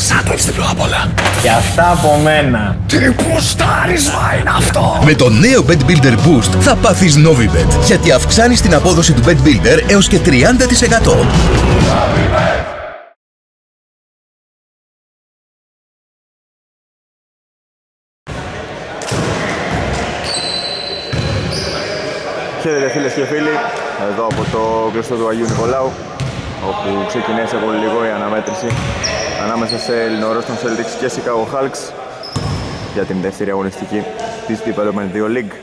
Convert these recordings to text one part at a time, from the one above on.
Σαν το έτσι απ' όλα. Και αυτά από μένα. Τι πουστάρισμα είναι αυτό. Με το νέο Bet Builder Boost θα πάθεις Novibet, γιατί αυξάνεις την απόδοση του Bet Builder έως και 30%. Χαίρετε φίλες και φίλοι, εδώ από το κλειστό του Αγίου Νικολάου όπου ξεκινάει σε πολύ λίγο η αναμέτρηση ανάμεσα σε Ελληνορός των Celtics και Chicago Hulks για την δεύτερη αγωνιστική της Development 2 League.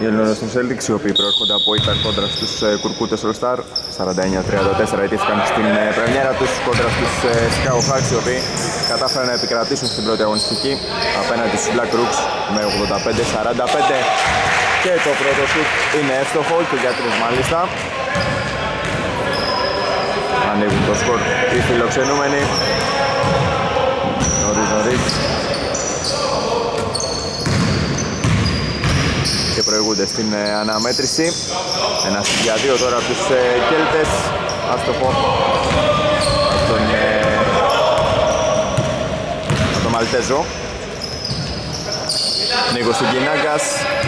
Οι Ελληνορός των Celtics, οι οποίοι προέρχονται από ήταν κόντρα στους ε, Κουρκούτες All Star 49-34 ετήθηκαν στην ε, πρεμιέρα τους κόντρα στους ε, Chicago Hulks οι οποίοι κατάφεραν να επικρατήσουν στην πρώτη αγωνιστική απέναντι στους Black Rooks με 85-45 και το πρώτο σουτ είναι εύστοχο και για τρεις μάλιστα. Ανοίγουν το σκορ οι φιλοξενούμενοι. Νωρίς νωρίς. Και προηγούνται στην ε, αναμέτρηση. Ένα για δύο τώρα από τους ε, Κέλτες. Άστοχο από τον, ε, τον Μαλτέζο. Νίκος Κινάγκας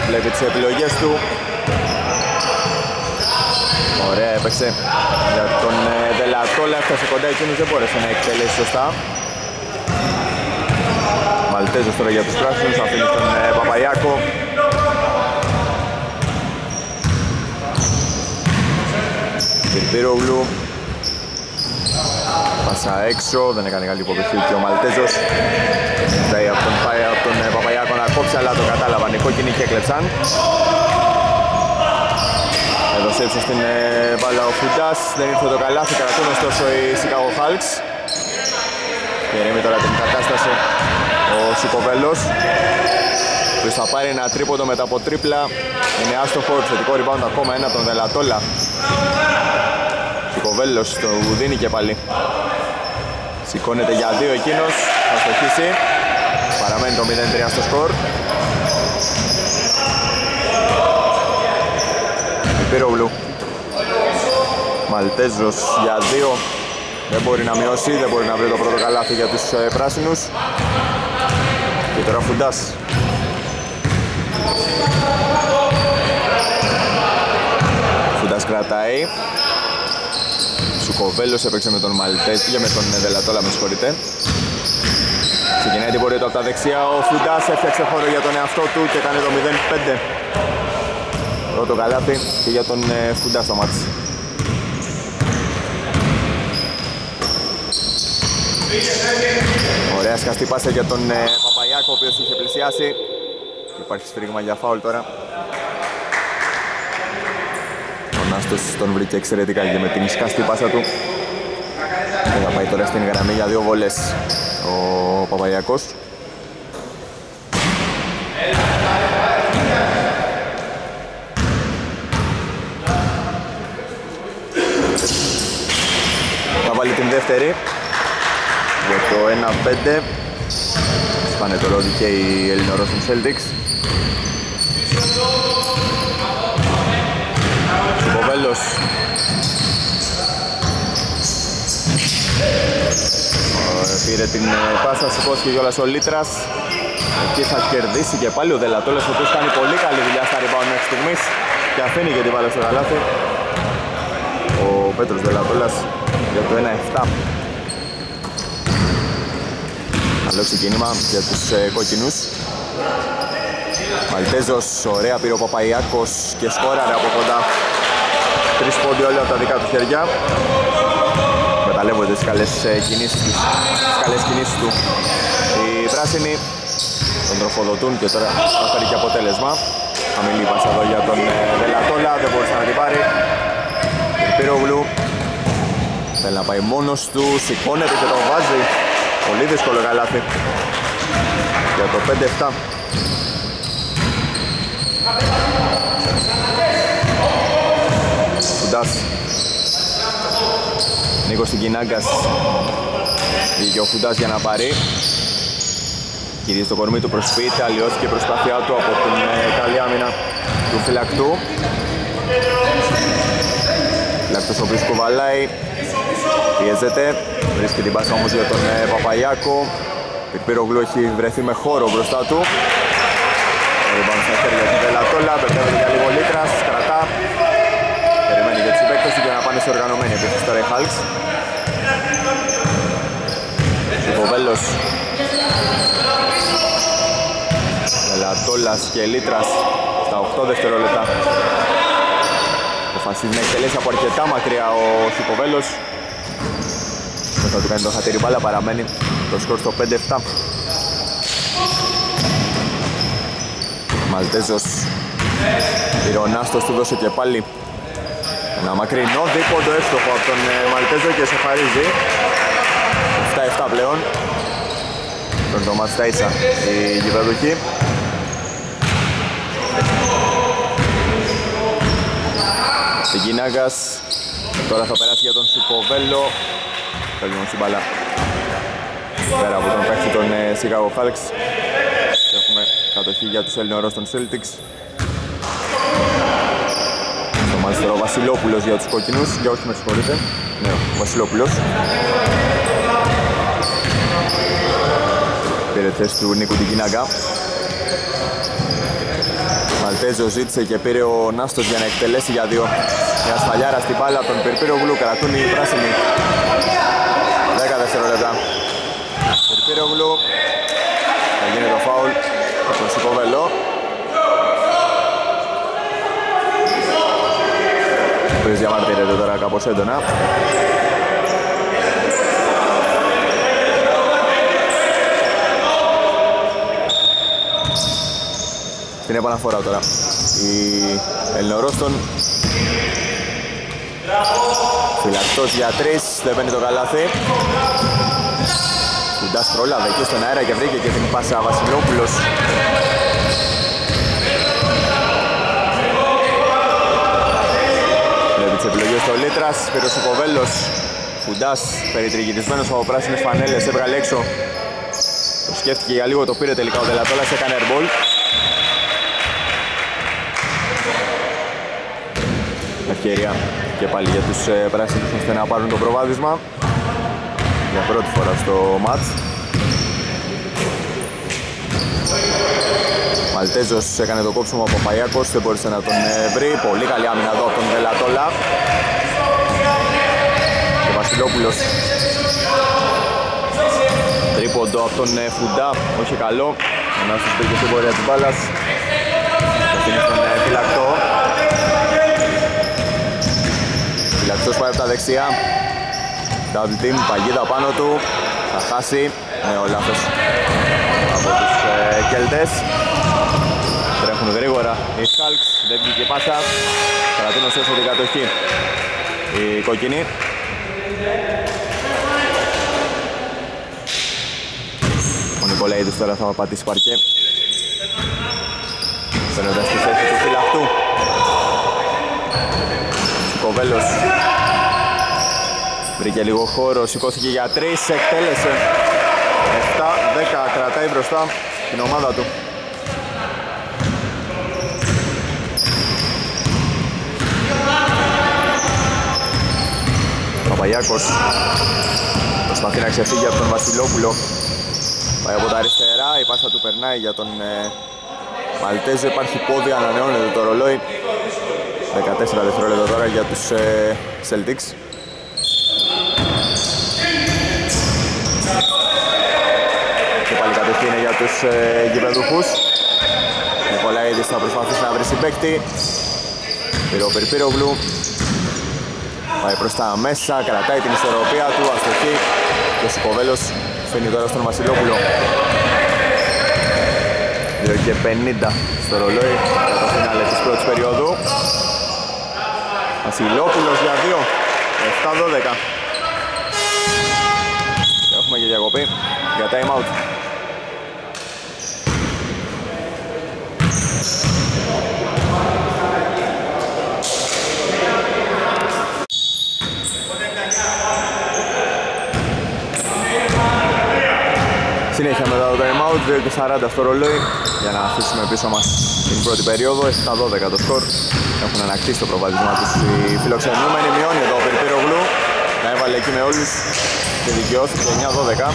βλέπει τις επιλογές του. Ωραία έπαιξε για τον ε, Δελατόλα. Έφτασε κοντά εκείνος δεν μπόρεσε να εκτελέσει σωστά. Μαλτέζος τώρα για τους πράσινους αφήνει τον ε, Παπαϊάκο Κυρπύρογλου Πάσα έξω, δεν έκανε καλή υποδοχή και ο Μαλτέζος. Ζητάει από τον, από τον ε, Παπαγιάκο να κόψει αλλά το κατάλαβαν. Οι κόκκινοι και έκλεψαν Έδωσε ύψος στην ε, μπάλα ο Φουντάς, δεν ήρθε το καλάθι, κρατούν ωστόσο οι Chicago Hulks Κερίμει τώρα την κατάσταση ο Σικοβέλος που θα πάρει ένα τρίποντο μετά από τρίπλα. Είναι άστοχο, επιθετικό rebound ακόμα ένα από τον Δελατόλα. Σικοβέλος το δίνει και πάλι. Σηκώνεται για δύο εκείνος, θα στοχίσει. Παραμένει το 0-3 στο σκορ. Πυρογλου. Μαλτέζος για δύο. Δεν μπορεί να μειώσει, δεν μπορεί να βρει το πρώτο καλάθι για τους ε, πράσινους. Και τώρα Φουντάς. Φουντάς κρατάει. Σουκοβέλος έπαιξε με τον Μαλτές και με τον Δελατόλα, με συγχωρείτε. Ξεκινάει την πορεία του από τα δεξιά, ο Φουντάς έφτιαξε χώρο για τον εαυτό του και κάνει το 0-5. Πρώτο καλάθι και για τον ε, Φουντά στο μάτι. Ωραία σκαστή πάσα για τον ε, Παπαγιάκο, ο οποίος είχε πλησιάσει. Υπάρχει σφύριγμα για φάουλ τώρα. Άστος τον βρήκε εξαιρετικά και με την σκάστη πάσα του και θα πάει τώρα στην γραμμή για δύο βολές ο Παπαγιακός. Θα βάλει την δεύτερη. Για το 1-5 Σπάνε το ρόδι και οι Ελληνορώσουν Celtics Κοβέλος Πήρε την ε, πάσα, σηκώθηκε κιόλας ο Λίτρας. Εκεί θα κερδίσει και πάλι ο Δελατόλες ο οποίος κάνει πολύ καλή δουλειά στα rebound μέχρι στιγμής και αφήνει και την βάλε στο καλάθι ο Πέτρος Δελατόλας για το 1-7 Καλό ξεκίνημα για τους ε, κόκκινους. Μαλτέζος, ωραία πήρε ο Παπαϊάκος και σκόραρε από κοντά. Τρεις πόντι όλοι από τα δικά του χέρια. Μεταλλεύονται τις καλές ε, κινήσεις, τις καλές κινήσεις του. Οι πράσινοι τον τροφοδοτούν και τώρα θα φέρει και αποτέλεσμα. Χαμηλή πάσα εδώ για τον ε, Βελατόλα, δεν μπορούσε να την πάρει. Πυρογλου θέλει να πάει μόνος του, σηκώνεται και το βάζει. Πολύ δύσκολο καλάθι. Για το 5-7. Φουντάς Νίκος στην Κινάγκας Βγήκε ο Φουντάς για να πάρει Κυρίες στο κορμί του προσποιείται, αλλοιώθηκε η προσπάθειά του από την ε, καλή άμυνα του φυλακτού Λακτός ο οποίος κουβαλάει. Πιέζεται. Βρίσκει την πάσα όμως για τον ε, Παπαγιάκο. Πυρπύρογλου έχει βρεθεί με χώρο μπροστά του. Ριμπάνω στα χέρια του Βελατόλα. Μπερδεύεται για λίγο λίτρας. Κρατά. Περιμένει για τους συμπαίκτες του για να πάνε σε οργανωμένη επίθεση τώρα οι Χάλξ. Κοβέλος. Βελατόλας και Λίτρας στα 8 δευτερόλεπτα. Αποφασίζει να εκτελέσει από αρκετά μακριά ο Σικοβέλος Μετά του κάνει το χατήρι μπάλα παραμένει το σκορ στο 5-7 Μαλτέζος. Πυρονάστος του δώσε και πάλι ένα μακρινό δίποντο έστοχο από τον ε, Μαλτέζο και σε χαρίζει. 7-7 πλέον. Τον το μάτς ίσα η γηπεδοχή Γινάγκας τώρα θα περάσει για τον Σουκοβέλο Παίρνουμε στην μπαλά πέρα από τον παίχτη των ε, Chicago Hawks και έχουμε κατοχή για τους Ελληνορός των Celtics στο μάλιστερο Βασιλόπουλος για τους κόκκινους. Για όχι με συγχωρείτε. Ναι, ο Βασιλόπουλος. Πήρε θέση του Νίκου Τικινάγκα. Μαλτέζο ζήτησε και πήρε ο Νάστος για να εκτελέσει για δύο. Μια σφαλιάρα στην μπάλα τον Περπύρογλου κρατούν οι πράσινοι 10 δευτερόλεπτα. Περπύρογλου θα γίνει το φάουλ. Από τον Σικοβελό οποίος διαμαρτύρεται τώρα κάπως έντονα στην επαναφορά τώρα. Η Ελληνορόστον Φυλακτός για τρεις, δεν παίρνει το καλάθι. Κουντάς πρόλαβε εκεί στον αέρα και βρήκε και την πάσα Βασιλόπουλος. Επιλογές του Λίτρας, πήρε ο Σοκοβέλος. Φουντάς, περιτριγυρισμένος από πράσινες φανέλες, έβγαλε έξω. Το σκέφτηκε για λίγο, το πήρε τελικά ο Δελατόλας, έκανε airball. ευκαιρία και πάλι για τους ε, πράσινους ώστε να πάρουν το προβάδισμα για πρώτη φορά στο μάτς Μαλτέζος έκανε το κόψιμο από Παγιάκος, δεν μπόρεσε να τον ε, βρει πολύ καλή άμυνα εδώ από τον Βελατόλα και Βασιλόπουλος τρίποντο από τον ε, Φουντά, όχι καλό ο Νάστος πήγε στην πορεία της μπάλας το αφήνει στον φυλακτό Φυλακτός πάει από τα δεξιά. Double team, παγίδα πάνω του. Θα χάσει. Ναι, ο λάθος από τους ε, Κέλτες. Τρέχουν γρήγορα οι Skulks. Δεν βγήκε πάσα. Κρατούν ως όσο την κατοχή. Η κοκκινή. Ο Νικολαίδης τώρα θα πατήσει παρκέ. Παίρνοντας τη θέση του φυλακτού. Κοβέλος Βρήκε λίγο χώρο, σηκώθηκε για τρεις, εκτέλεσε 7-10, κρατάει μπροστά την ομάδα του Παπαγιάκος προσπαθεί να ξεφύγει από τον Βασιλόπουλο πάει από τα αριστερά, η πάσα του περνάει για τον ε, Μαλτέζο υπάρχει πόδι, ανανεώνεται το ρολόι 14 δευτερόλεπτα τώρα για τους ε, Celtics. Και πάλι κατοχή είναι για τους ε, γηπεδούχους. Νικολαίδης θα προσπαθήσει να βρει συμπέκτη. Πήρε ο Περπύρογλου. Πάει προς τα μέσα, κρατάει την ισορροπία του, αστοχή. Και ο Σικοβέλος φαίνει τώρα στον Βασιλόπουλο. 2 και 50 στο ρολόι για το φινάλε της πρώτης περίοδου. Βασιλόπουλος για 2 7-12 Έχουμε και διακοπή για time out Συνέχεια μετά το time out, 2 και 40 στο ρολόι. Για να αφήσουμε πίσω μας την πρώτη περίοδο 7-12 το σκορ. Έχουν ανακτήσει το προβάδισμά τους οι φιλοξενούμενοι. Μειώνει εδώ ο Περιπύρογλου να έβαλε εκεί με όλους και δικαιώθηκε 9-12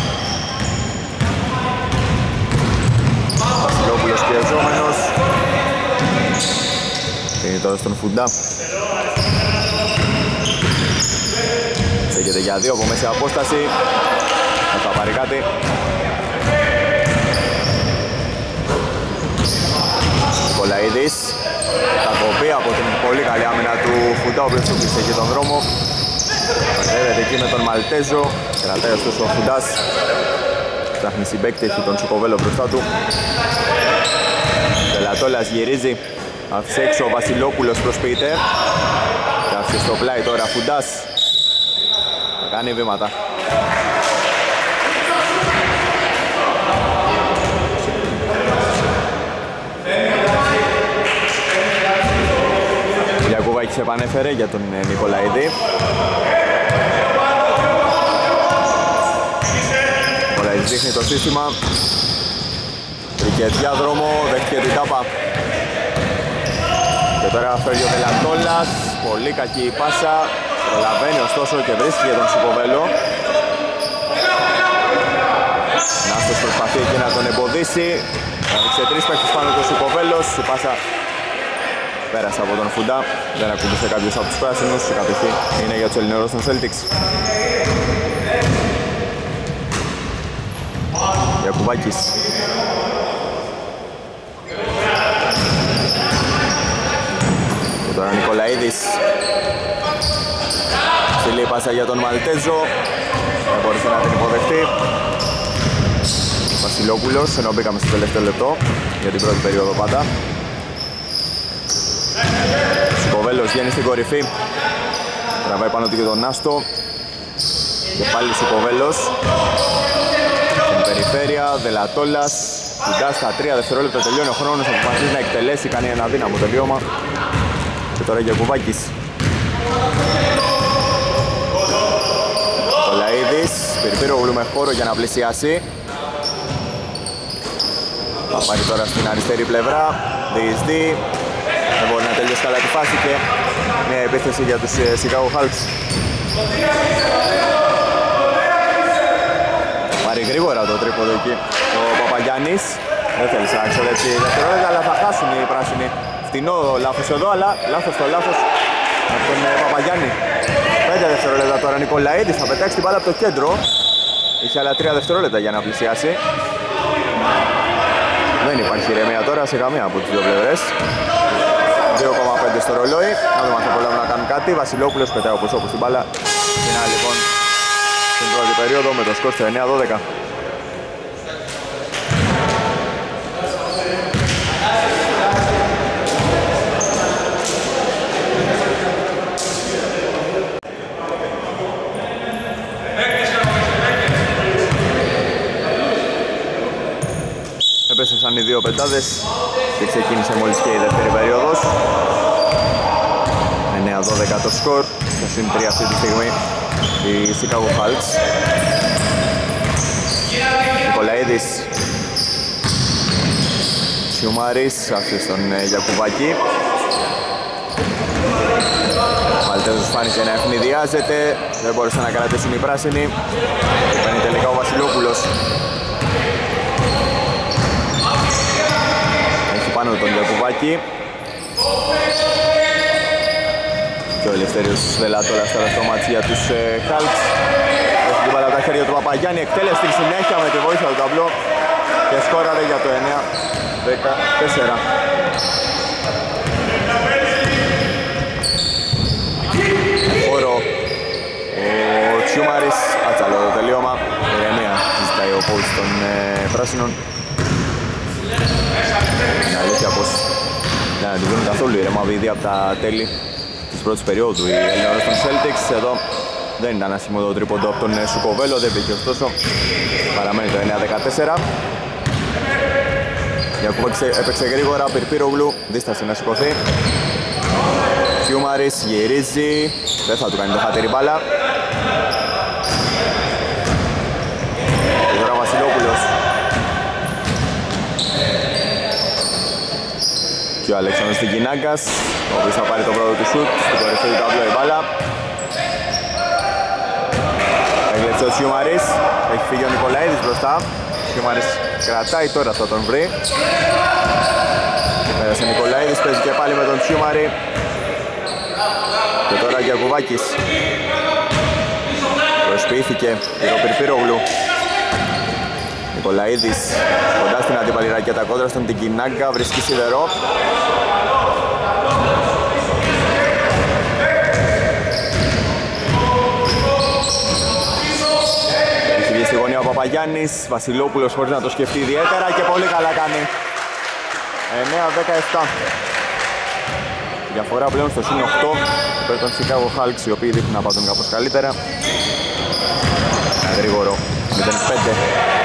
Βασιλόπουλος πιεζόμενος. Είναι τώρα στον Φουντά. Στέκεται για δύο από μέση απόσταση. Θα πάρει κάτι Νικολαίδης θα κοπεί από την πολύ καλή άμυνα του Φουντά ο οποίος του εκεί τον δρόμο. Μαζεύεται εκεί με τον Μαλτέζο. Κρατάει ωστόσο ο Φουντάς. Ψάχνει συμπέκτη, έχει τον Τσουκοβέλο μπροστά του. Τελατόλας γυρίζει. Άφησε έξω ο Βασιλόπουλος προς Πίτερ και άφησε στο πλάι τώρα Φουντάς. Κάνει βήματα Γιακούβακης επανέφερε για τον ε, Νικολαίδη. Νικολαίδης δείχνει το σύστημα. Βρήκε διάδρομο, δέχτηκε την τάπα. Και τώρα φέρει ο Δελατόλας Πολύ κακή η πάσα. Προλαβαίνει ωστόσο και βρίσκει για τον Σικοβέλο Νάστος προσπαθεί εκεί να τον εμποδίσει. Έδειξε τρεις παίχτες πάνω του Σικοβέλος Η πάσα πέρασε από τον Φουντά. Δεν ακούμπησε κάποιος από τους πράσινους Η κατοχή είναι για τους Ελληνιόρους των Celtics. Γιακουβάκης Και τώρα Νικολαίδης. Ψηλή πάσα για τον Μαλτέζο. Δεν μπορούσε να την υποδεχτεί. Βασιλόπουλος, ενώ μπήκαμε στο τελευταίο λεπτό για την πρώτη περίοδο πάντα Σουκοβέλος βγαίνει στην κορυφή. Τραβάει πάνω του και τον Άστο. Και πάλι Σουκοβέλος Στην περιφέρεια, Δελατόλας. Φουντά στα 3 δευτερόλεπτα τελειώνει. Ο χρόνος Αποφασίζει να εκτελέσει, κάνει ένα δύναμο τελείωμα. Και τώρα για Κουβάκης. Κολαίδης, Πυρπύρογλου με χώρο για να πλησιάσει. Θα πάρει τώρα στην αριστερή πλευρά, διεισδύει, δεν μπορεί να τελειώσει καλά τη φάση και μια επίθεση για τους ε, Chicago Hulks. Πάρει γρήγορα το τρίποδο εκεί ο Παπαγιάννης. Δεν θέλησε να ξοδέψει δευτερόλεπτα, αλλά θα χάσουν οι πράσινοι. Φτηνό λάθος εδώ, αλλά λάθος το λάθος από τον ε, Παπαγιάννη. 5 δευτερόλεπτα τώρα Νικολαίδης θα πετάξει την μπάλα από το κέντρο. Είχε άλλα 3 δευτερόλεπτα για να πλησιάσει. Δεν υπάρχει ηρεμία τώρα σε καμία από τις δύο πλευρές. 2,5 στο ρολόι. Να δούμε αν θα προλάβουν να κάνουν κάτι. Βασιλόπουλος πετάει όπως όπως την μπάλα. Φινά λοιπόν στην πρώτη περίοδο με το σκορ στο 9-12. Επέστρεψαν οι δύο πεντάδες και ξεκίνησε μόλις και η δεύτερη περίοδος. 9-12 το σκορ, στο συν 3 αυτή τη στιγμή οι Chicago Hulks. Νικολαίδης Σιουμάρης, άφησε στον ε, Γιακουβάκη. Μαλτέζος φάνηκε να ευνηδιάζεται, δεν μπορούσαν να κρατήσουν οι πράσινοι. Παίρνει τελικά ο Βασιλόπουλος πάνω τον Λιακουβάκη και ο Ελευθέριος Βελατόλας τώρα στο ματς για τους ε, Χαλκς έχει την μπάλα τα χέρια του Παπαγιάννη εκτέλεσε στη συνέχεια με τη βοήθεια του ταμπλό και σκόραρε για το 9-14 Χώρο ο Τσιούμαρης άτσαλο το τελείωμα. Ηρεμία ζητάει ο πόης των ε, πράσινων. Είναι αλήθεια πως δεν αντιβαίνουν καθόλου ήρεμα βίδια από τα τέλη. της πρώτης περίοδου. Οι Ελληνόρες των Celtics εδώ δεν ήταν άσχημο το τρίποντο από τον Σουκοβέλο, δεν πήγε ωστόσο. Παραμένει το 9-14. Γιακούμπα έπαιξε γρήγορα, Πυρπύρογλου, δίστασε να σηκωθεί. Κιούμαρης γυρίζει, δεν θα του κάνει το χατήρι μπάλα. Και τώρα Βασιλόπουλος Και ο Αλέξανδρος Τικινάγκας, ο οποίος θα πάρει το πρώτο του σουτ, στην κορυφή του ταμπλό η μπάλα. Έγλεψε ο Σιούμαρης, έχει φύγει ο Νικολαίδης μπροστά. Ο Σιούμαρης κρατάει τώρα θα τον βρει. Πέρασε ο Νικολαίδης, παίζει και πάλι με τον Σιούμαρη. Και τώρα Γιακουβάκης. Προσποιήθηκε ο Πυρπύρογλου. Νικολαίδης κοντά στην αντίπαλη ρακέτα κόντρα στον Τικινάγκα βρίσκει σιδερό. Έχει βγει στη γωνία ο Παπαγιάννης, Βασιλόπουλος χωρίς να το σκεφτεί ιδιαίτερα και πολύ καλά κάνει. 9-17. Διαφορά πλέον στο συν 8 υπέρ των Chicago Hulks οι οποίοι δείχνουν να πάτουν κάπως καλύτερα. Ένα γρήγορο 0-5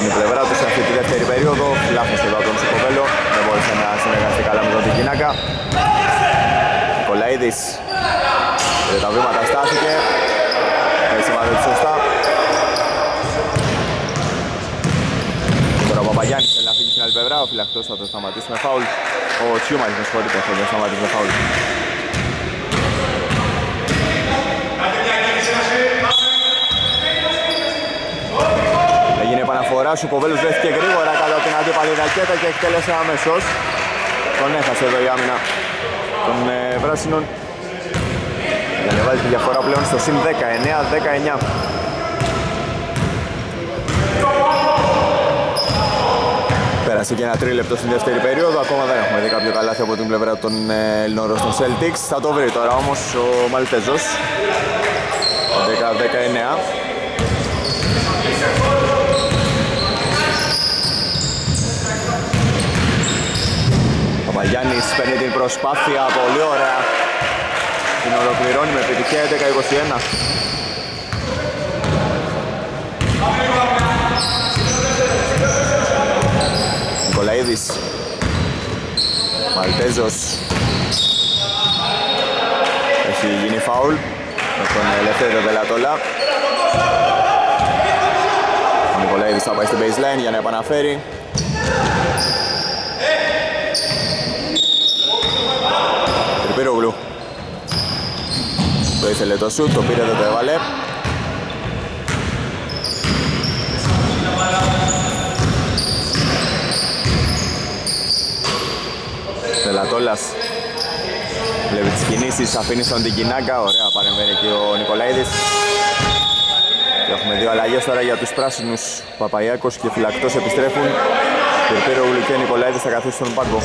αγωνή πλευρά τους σε αυτή τη δεύτερη περίοδο. Λάθος εδώ από τον Σουκοβέλο, δεν μπόρεσε να συνεργαστεί καλά με τον Τικινάκα. Νικολαίδης τα βήματα στάθηκε. Έτσι σημαδεύει σωστά. Τώρα ο Παπαγιάννης θέλει να φύγει στην άλλη πλευρά, ο φυλακτός θα το σταματήσει με φάουλ. Ο Τσιούμαρης με συγχωρείτε, θα το σταματήσει με φάουλ. Έγινε επαναφορά, ο Κοβέλος βρέθηκε γρήγορα κατά την αντίπαλη ρακέτα και εκτέλεσε αμέσως. Τον έχασε εδώ η άμυνα των ε, πράσινων. Για να βάλει τη διαφορά πλέον στο συν 10, 9-19. Πέρασε και ένα τρίλεπτο στην δεύτερη περίοδο. Ακόμα δεν έχουμε δει κάποιο καλάθι από την πλευρά των ε, Ελληνόρων των Celtics. Θα το βρει τώρα όμως ο Μαλτέζος. 10-19. Παπαγιάννης παίρνει την προσπάθεια, πολύ ωραία. Την ολοκληρώνει με επιτυχία 11-21. Νικολαίδης. Μαλτέζος. Έχει γίνει φάουλ με τον Ελευθέριο Βελατόλα Ο Νικολαίδης θα πάει στην baseline για να επαναφέρει Τρυπήρογλου Το ήθελε το σουτ, το πήρε δεν το έβαλε. Βελατόλας Βλέπει τις κινήσεις, αφήνει στον Τικινάκα, ωραία παρεμβαίνει και ο Νικολαίδης. Και έχουμε δύο αλλαγές τώρα για τους πράσινους. Παπαϊάκος και Φυλακτός επιστρέφουν. Πυρπύρογλου και Νικολαίδης θα καθίσουν στον πάγκο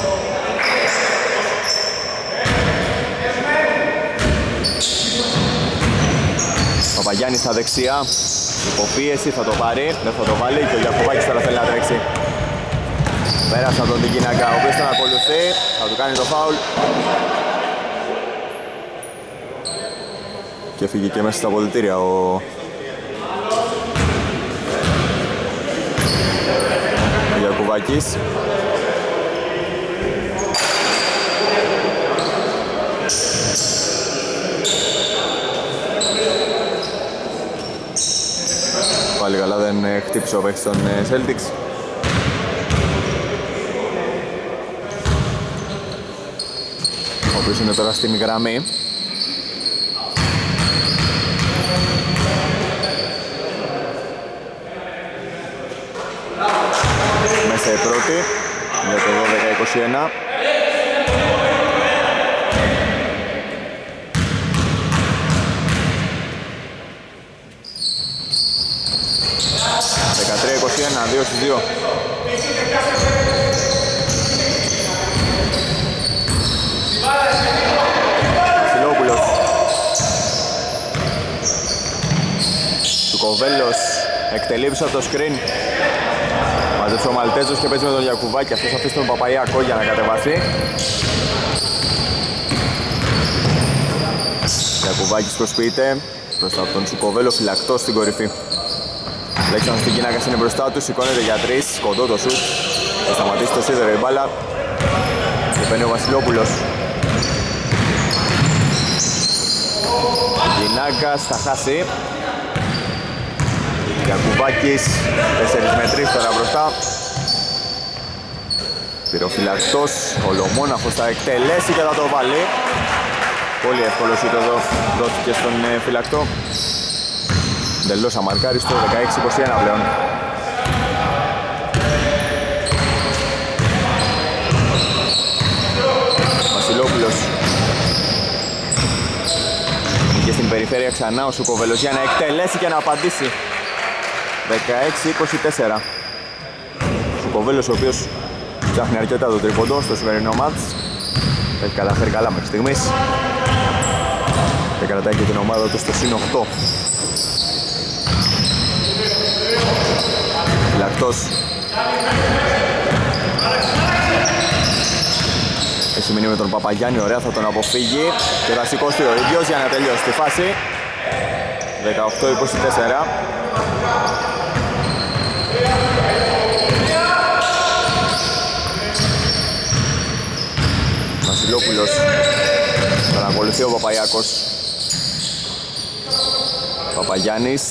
Παπαγιάννης στα δεξιά. Υποπίεση θα το πάρει, δεν θα το βάλει και ο Γιακουβάκης τώρα θέλει να τρέξει. Πέρασαν τον Τικινάκα, ο οποίος τον ακολουθεί, θα του κάνει το φάουλ. Και φύγει και μέσα στα αποδητήρια ο... ο Γιακουβάκης. Πάλι καλά δεν ε, χτύπησε ο παίκτης των ε, Celtics. ο οποίος είναι τώρα στην γραμμή. Μέσα η πρώτη για το 12-21. Δεκατρία 21, 2 στις 2. Βασιλόπουλος. Τουκοβέλος εκτελεί πίσω από το screen. Μαζέψε ο Μαλτέζος και παίζει με τον Γιακουβάκη. Αυτός αφήσει τον Παπαϊάκο για να κατεβάσει Γιακουβάκης προσποιείται. Μπροστά από τον Τσουκοβέλο φυλακτός στην κορυφή Λέξαν στην Κίνακα είναι μπροστά τους, σηκώνεται για τρεις, κοντό το σουτ. Θα σταματήσει το σίδερο η μπάλα. Και παίρνει ο Βασιλόπουλος. Γινάγκας θα χάσει. Γιακουβάκης 4 με 3 τώρα μπροστά. Πυροφυλακτός, ο Λομόναχος θα εκτελέσει και θα το βάλει. Πολύ εύκολο σούτ εδώ δόθηκε στον ε, φυλακτό. Εντελώς αμαρκάριστο, 16-21 πλέον. Βασιλόπουλος και στην περιφέρεια ξανά ο Σουκοβέλος για να εκτελέσει και να απαντήσει 16-24 Σουκοβέλος ο οποίος ψάχνει αρκετά το τρίποντο στο σημερινό μάτς έχει καταφέρει καλά μέχρι στιγμής και κρατάει και την ομάδα του στο συν 8 Φυλακτός Έχει μείνει με τον Παπαγιάννη, ωραία θα τον αποφύγει. Και θα σηκώσει ο ίδιος για να τελειώσει τη φάση. 18-24 Βασιλόπουλος. Παρακολουθεί ο Παπαγιάκος Παπαγιάννης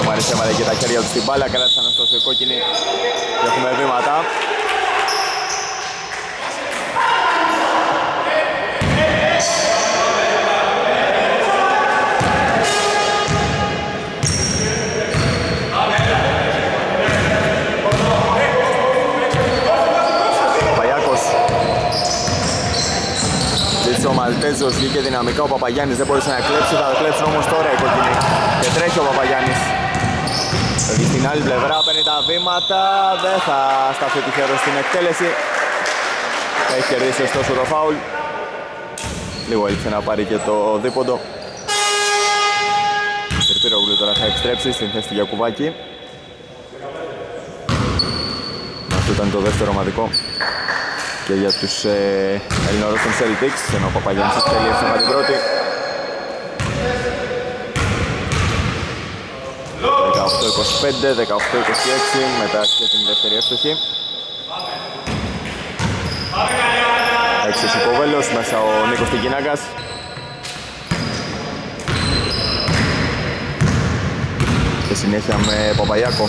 Ο Μαρισέ έβαλε και τα χέρια του στην μπάλα Κράτησαν ωστόσο οι κόκκινοι Και έχουμε βήματα. Ο Μαλτέζος βγήκε δυναμικά, ο Παπαγιάννης δεν μπορούσε να κλέψει, θα το κλέψουν όμως τώρα οι κοκκινοί και τρέχει ο Παπαγιάννης Εκεί στην άλλη πλευρά παίρνει τα βήματα, δεν θα σταθεί τυχερός στην εκτέλεση. Έχει κερδίσει ωστόσο το φάουλ. Λίγο έλειψε να πάρει και το δίποντο. Τερπύρογλου τώρα θα επιστρέψει στην θέση του Γιακουβάκη. Αυτό ήταν το δεύτερο ομαδικό. Και για τους ε, Ελληνόρους των Celtics ενώ ο Παπαγιάννης εκτελεί εύστοχα την πρώτη μετά και την δεύτερη εύστοχη Έξω ο Σουκοβέλος, μέσα ο Νίκος Τικινάγκας και συνέχεια με Παπαγιάκο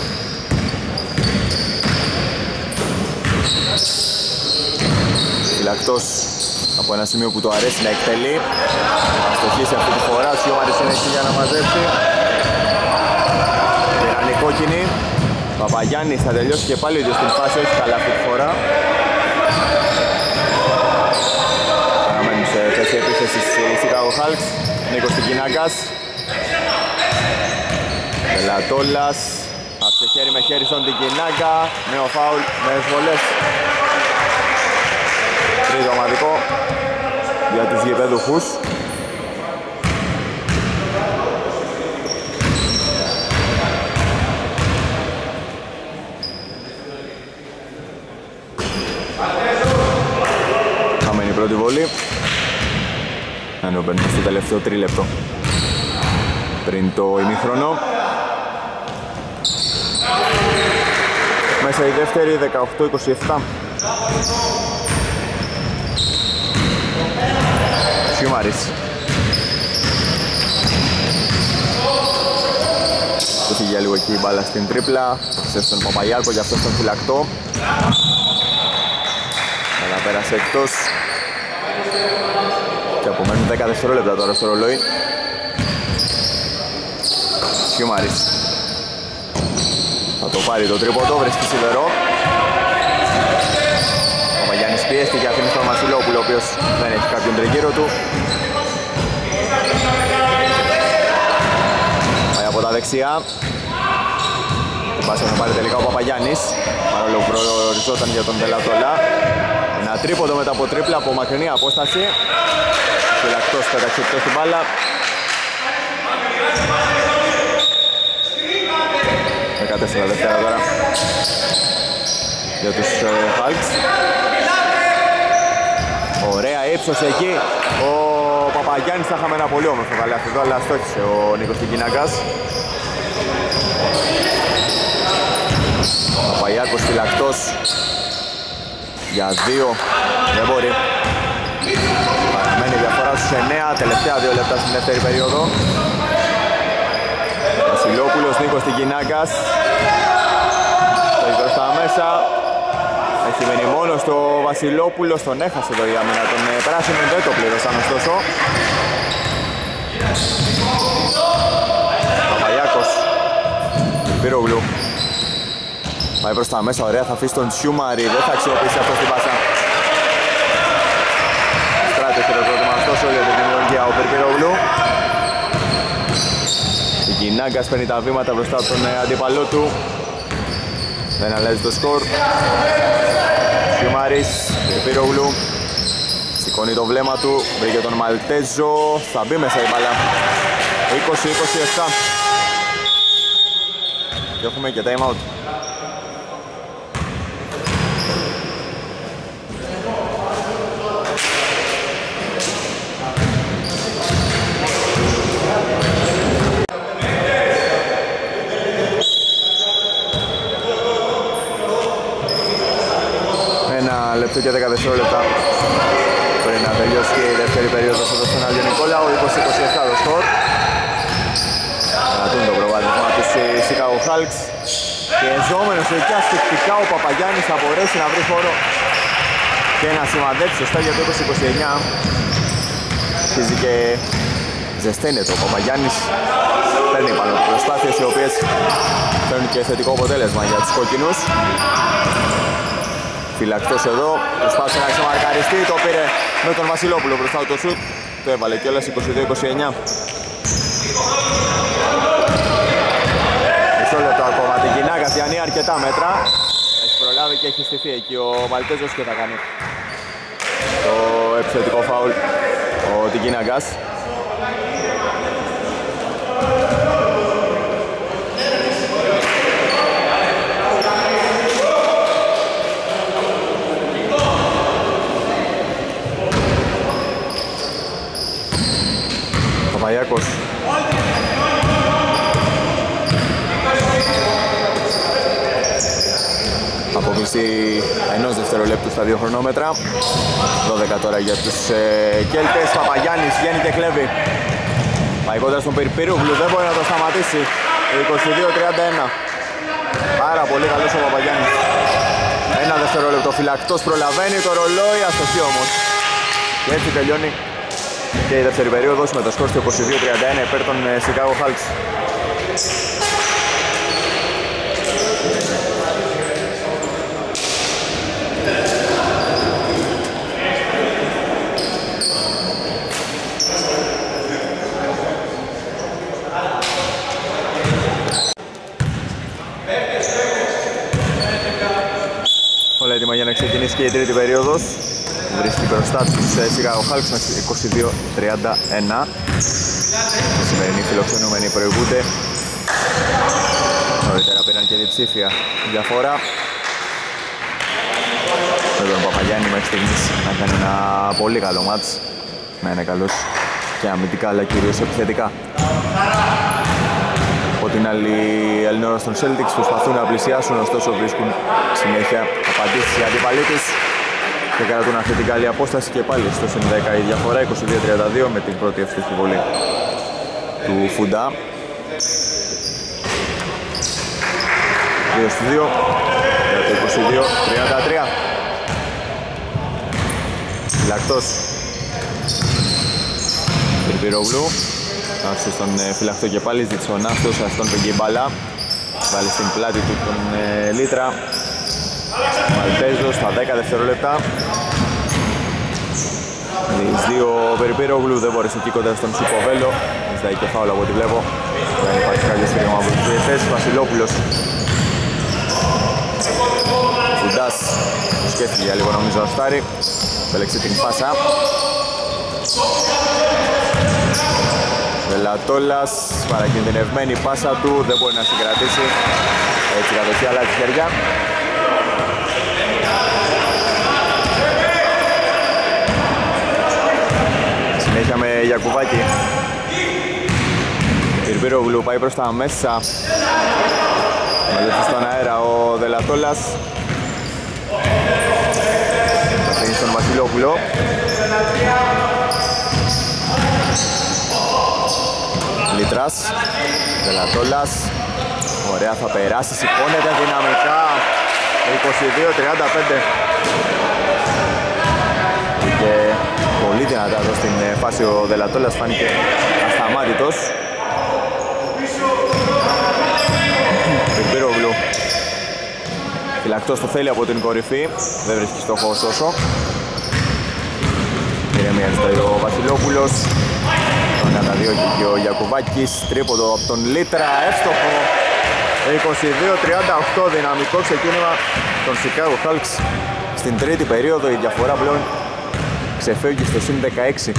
Φυλακτός από ένα σημείο που του αρέσει να εκτελεί. Θα στοχίσει αυτή τη φορά, Σιώμαρης είναι εκεί για να μαζέψει. Πήραν οι κόκκινοι. Παπαγιάννης θα τελειώσει και πάλι ο ίδιος την φάση, όχι καλά αυτή τη φορά. Παραμένουν σε θέση επίθεσης οι Chicago Hulks. Νίκος Τικινάγκας. Πελατόλας. Άψε χέρι με χέρι στον Τικινάγκα. Νέο φάουλ με βολές τρίτο ομαδικό για τους γηπέδουχους. Χαμένη πρώτη βολή. Ενώ παίρνουμε στο τελευταίο τρίλεπτο πριν το ημίχρονο. Μέσα η δεύτερη 18-27. Σιούμαρης. Του για λίγο εκεί η μπάλα στην τρίπλα. Σε στον Παπαγιάκο για αυτό στον φυλακτό. Αλλά πέρασε εκτός. Και απομένουν 10 δευτερόλεπτα τώρα στο ρολόι. Σιούμαρης. Θα το πάρει το τρίποντο, βρίσκει σιδερό. Παπαγιάννης πιέστηκε, αφήνει στον Βασιλόπουλο, ο οποίος δεν έχει κάποιον τριγύρο του. Πάει από τα δεξιά. Την πάσα θα πάρει τελικά ο Παπαγιάννης, παρόλο που προοριζόταν για τον Τελατολά. Ένα τρίποντο μετά από τρίπλα από μακρινή απόσταση. Φυλακτός πέταξε εκτός την μπάλα. 14 δευτέρα τώρα για τους Hulks. Ωραία ύψος εκεί. Ο Παπαγιάννης θα είχαμε ένα πολύ όμορφο καλάθι εδώ, αλλά στόχισε ο Νίκος Τικινάκας. Παπαγιάκος φυλακτός για δύο. Δεν μπορεί. Παραμένει η διαφορά στους 9, τελευταία δύο λεπτά στην δεύτερη περίοδο. Βασιλόπουλος Νίκος Τικινάκας. Το μπροστά μέσα. Έχει Έχει μείνει μόνος στο Βασιλόπουλος, τον έχασε εδώ η άμυνα των ε, πράσινων, δεν το πλήρωσαν ωστόσο. Παπαγιάκος, Πυρογλου. Πάει προς τα μέσα, ωραία, θα αφήσει τον Σιούμαρη, δεν θα αξιοποιήσει αυτό στην πάσα. Χειροκρότημα ωστόσο για την δημιουργία ο Περπυρογλου. Η Κινάγκας παίρνει τα βήματα μπροστά από τον ε, αντίπαλό του. Δεν αλλάζει το σκορ. Σιουμάρης, Πυρογλου. Σηκώνει το βλέμμα του, βρήκε τον Μαλτέζο, θα μπει μέσα η μπαλά. 20-27. Και έχουμε και time out. Ένα λεπτό και 10 δευτερόλεπτα πριν να τελειώσει και η δεύτερη περίοδος εδώ στον Άγιο Νικόλαο, 20-27 το σκορ. Κρατούν το προβάδισμα τους οι Chicago Hulks. Και ζώμενος εκεί ασφυκτικά ο Παπαγιάννης θα μπορέσει να βρει χώρο και να σημαδέψει σωστά για το 20-29. Αρχίζει και ζεσταίνεται ο Παπαγιάννης. Παίρνει πάνω από προσπάθειες οι οποίες φέρνουν και θετικό αποτέλεσμα για τους κόκκινους Φυλακτός εδώ, προσπάθησε να ξεμαρκαριστεί, το πήρε με τον Βασιλόπουλο μπροστά του το σουτ. Το έβαλε κιόλας 22-29. Μισό λεπτό ακόμα, την Κινάκα διανύει αρκετά μέτρα. Έχει προλάβει και έχει στηθεί εκεί ο Μαλτέζος και θα κάνει το επιθετικό φάουλ ο Τικίναγκας. Παπαγιάκος. Αποκλειστή ενός δευτερολέπτου στα δύο χρονόμετρα. 12 τώρα για τους ε, Κέλτες. Παπαγιάννης βγαίνει και κλέβει. Πάει κόντρα στον Περιπύρουβλου, δεν μπορεί να το σταματήσει. 22-31. Πάρα πολύ καλός ο Παπαγιάννης. Ένα δευτερόλεπτο φυλακτός προλαβαίνει το ρολόι, αστοχή όμως. Και έτσι τελειώνει και η δεύτερη περίοδος με το σκορ στο 22-31 υπέρ των ε, Chicago Hulks. Όλα έτοιμα για να ξεκινήσει και η τρίτη περίοδος βρίσκει μπροστά τους ε, Chicago Hulks με 22-31 Οι σημερινοί φιλοξενούμενοι προηγούνται. Νωρίτερα πήραν και διψήφια. Διαφορά. Με τον Παπαγιάννη μέχρι στιγμής να κάνει ένα πολύ καλό μάτς. Να είναι καλός και αμυντικά αλλά κυρίως επιθετικά. Από την άλλη οι Ελληνόρες των Celtics προσπαθούν να πλησιάσουν ωστόσο βρίσκουν συνέχεια απαντήσεις για αντίπαλοι τους και κρατούν αυτή την καλή απόσταση και πάλι στο συν 10 η διαφορά 22-32 με την πρώτη εύστοχη βολή του Φουντά. 2 στους 2 για το 22-33 Φυλακτός Πυρπυρογλου άφησε στον ε, φυλακτό και πάλι ζήτησε ο Ναύτος αυτόν πήγε η μπαλά βάλει στην πλάτη του τον ε, Λίτρα Μαλτέζο στα 10 δευτερόλεπτα. Τις δύο Περιπύρογλου δεν μπορείς εκεί κοντά στον Σουποβέλο. Ζητάει και φάουλα από ό,τι βλέπω. Δεν υπάρχει καλής στήριγμα από τους διαιτές. Βασιλόπουλος. Φουντάς. Σκέφτηκε για λίγο νομίζω Αστάρι. Επέλεξε την πάσα. Βελατόλας, παρακινδυνευμένη πάσα του, δεν μπορεί να συγκρατήσει. Έτσι κατοχή αλλάζει χέρια. Συνέχεια με Γιακουβάκη. Πυρπύρογλου πάει προς τα μέσα. Μελέτη στον αέρα ο Δελατόλας. Θα αφήνει στον Βασιλόπουλο. Λίτρας. Δελατόλας. Ωραία θα περάσει, σηκώνεται δυναμικά. Και πολύ δυνατά εδώ στην ε, φάση ο Δελατόλας φάνηκε ασταμάτητος. Πυρπύρογλου Φυλακτός το θέλει από την κορυφή, δεν βρίσκει στόχο ωστόσο. Ηρεμία στο ο Βασιλόπουλος. Τον καταδιώκει και ο Γιακουβάκης, τρίποδο από τον Λίτρα, εύστοχο. 22-38 δυναμικό ξεκίνημα των Chicago Hulks στην τρίτη περίοδο η διαφορά πλέον ξεφεύγει στο συν 16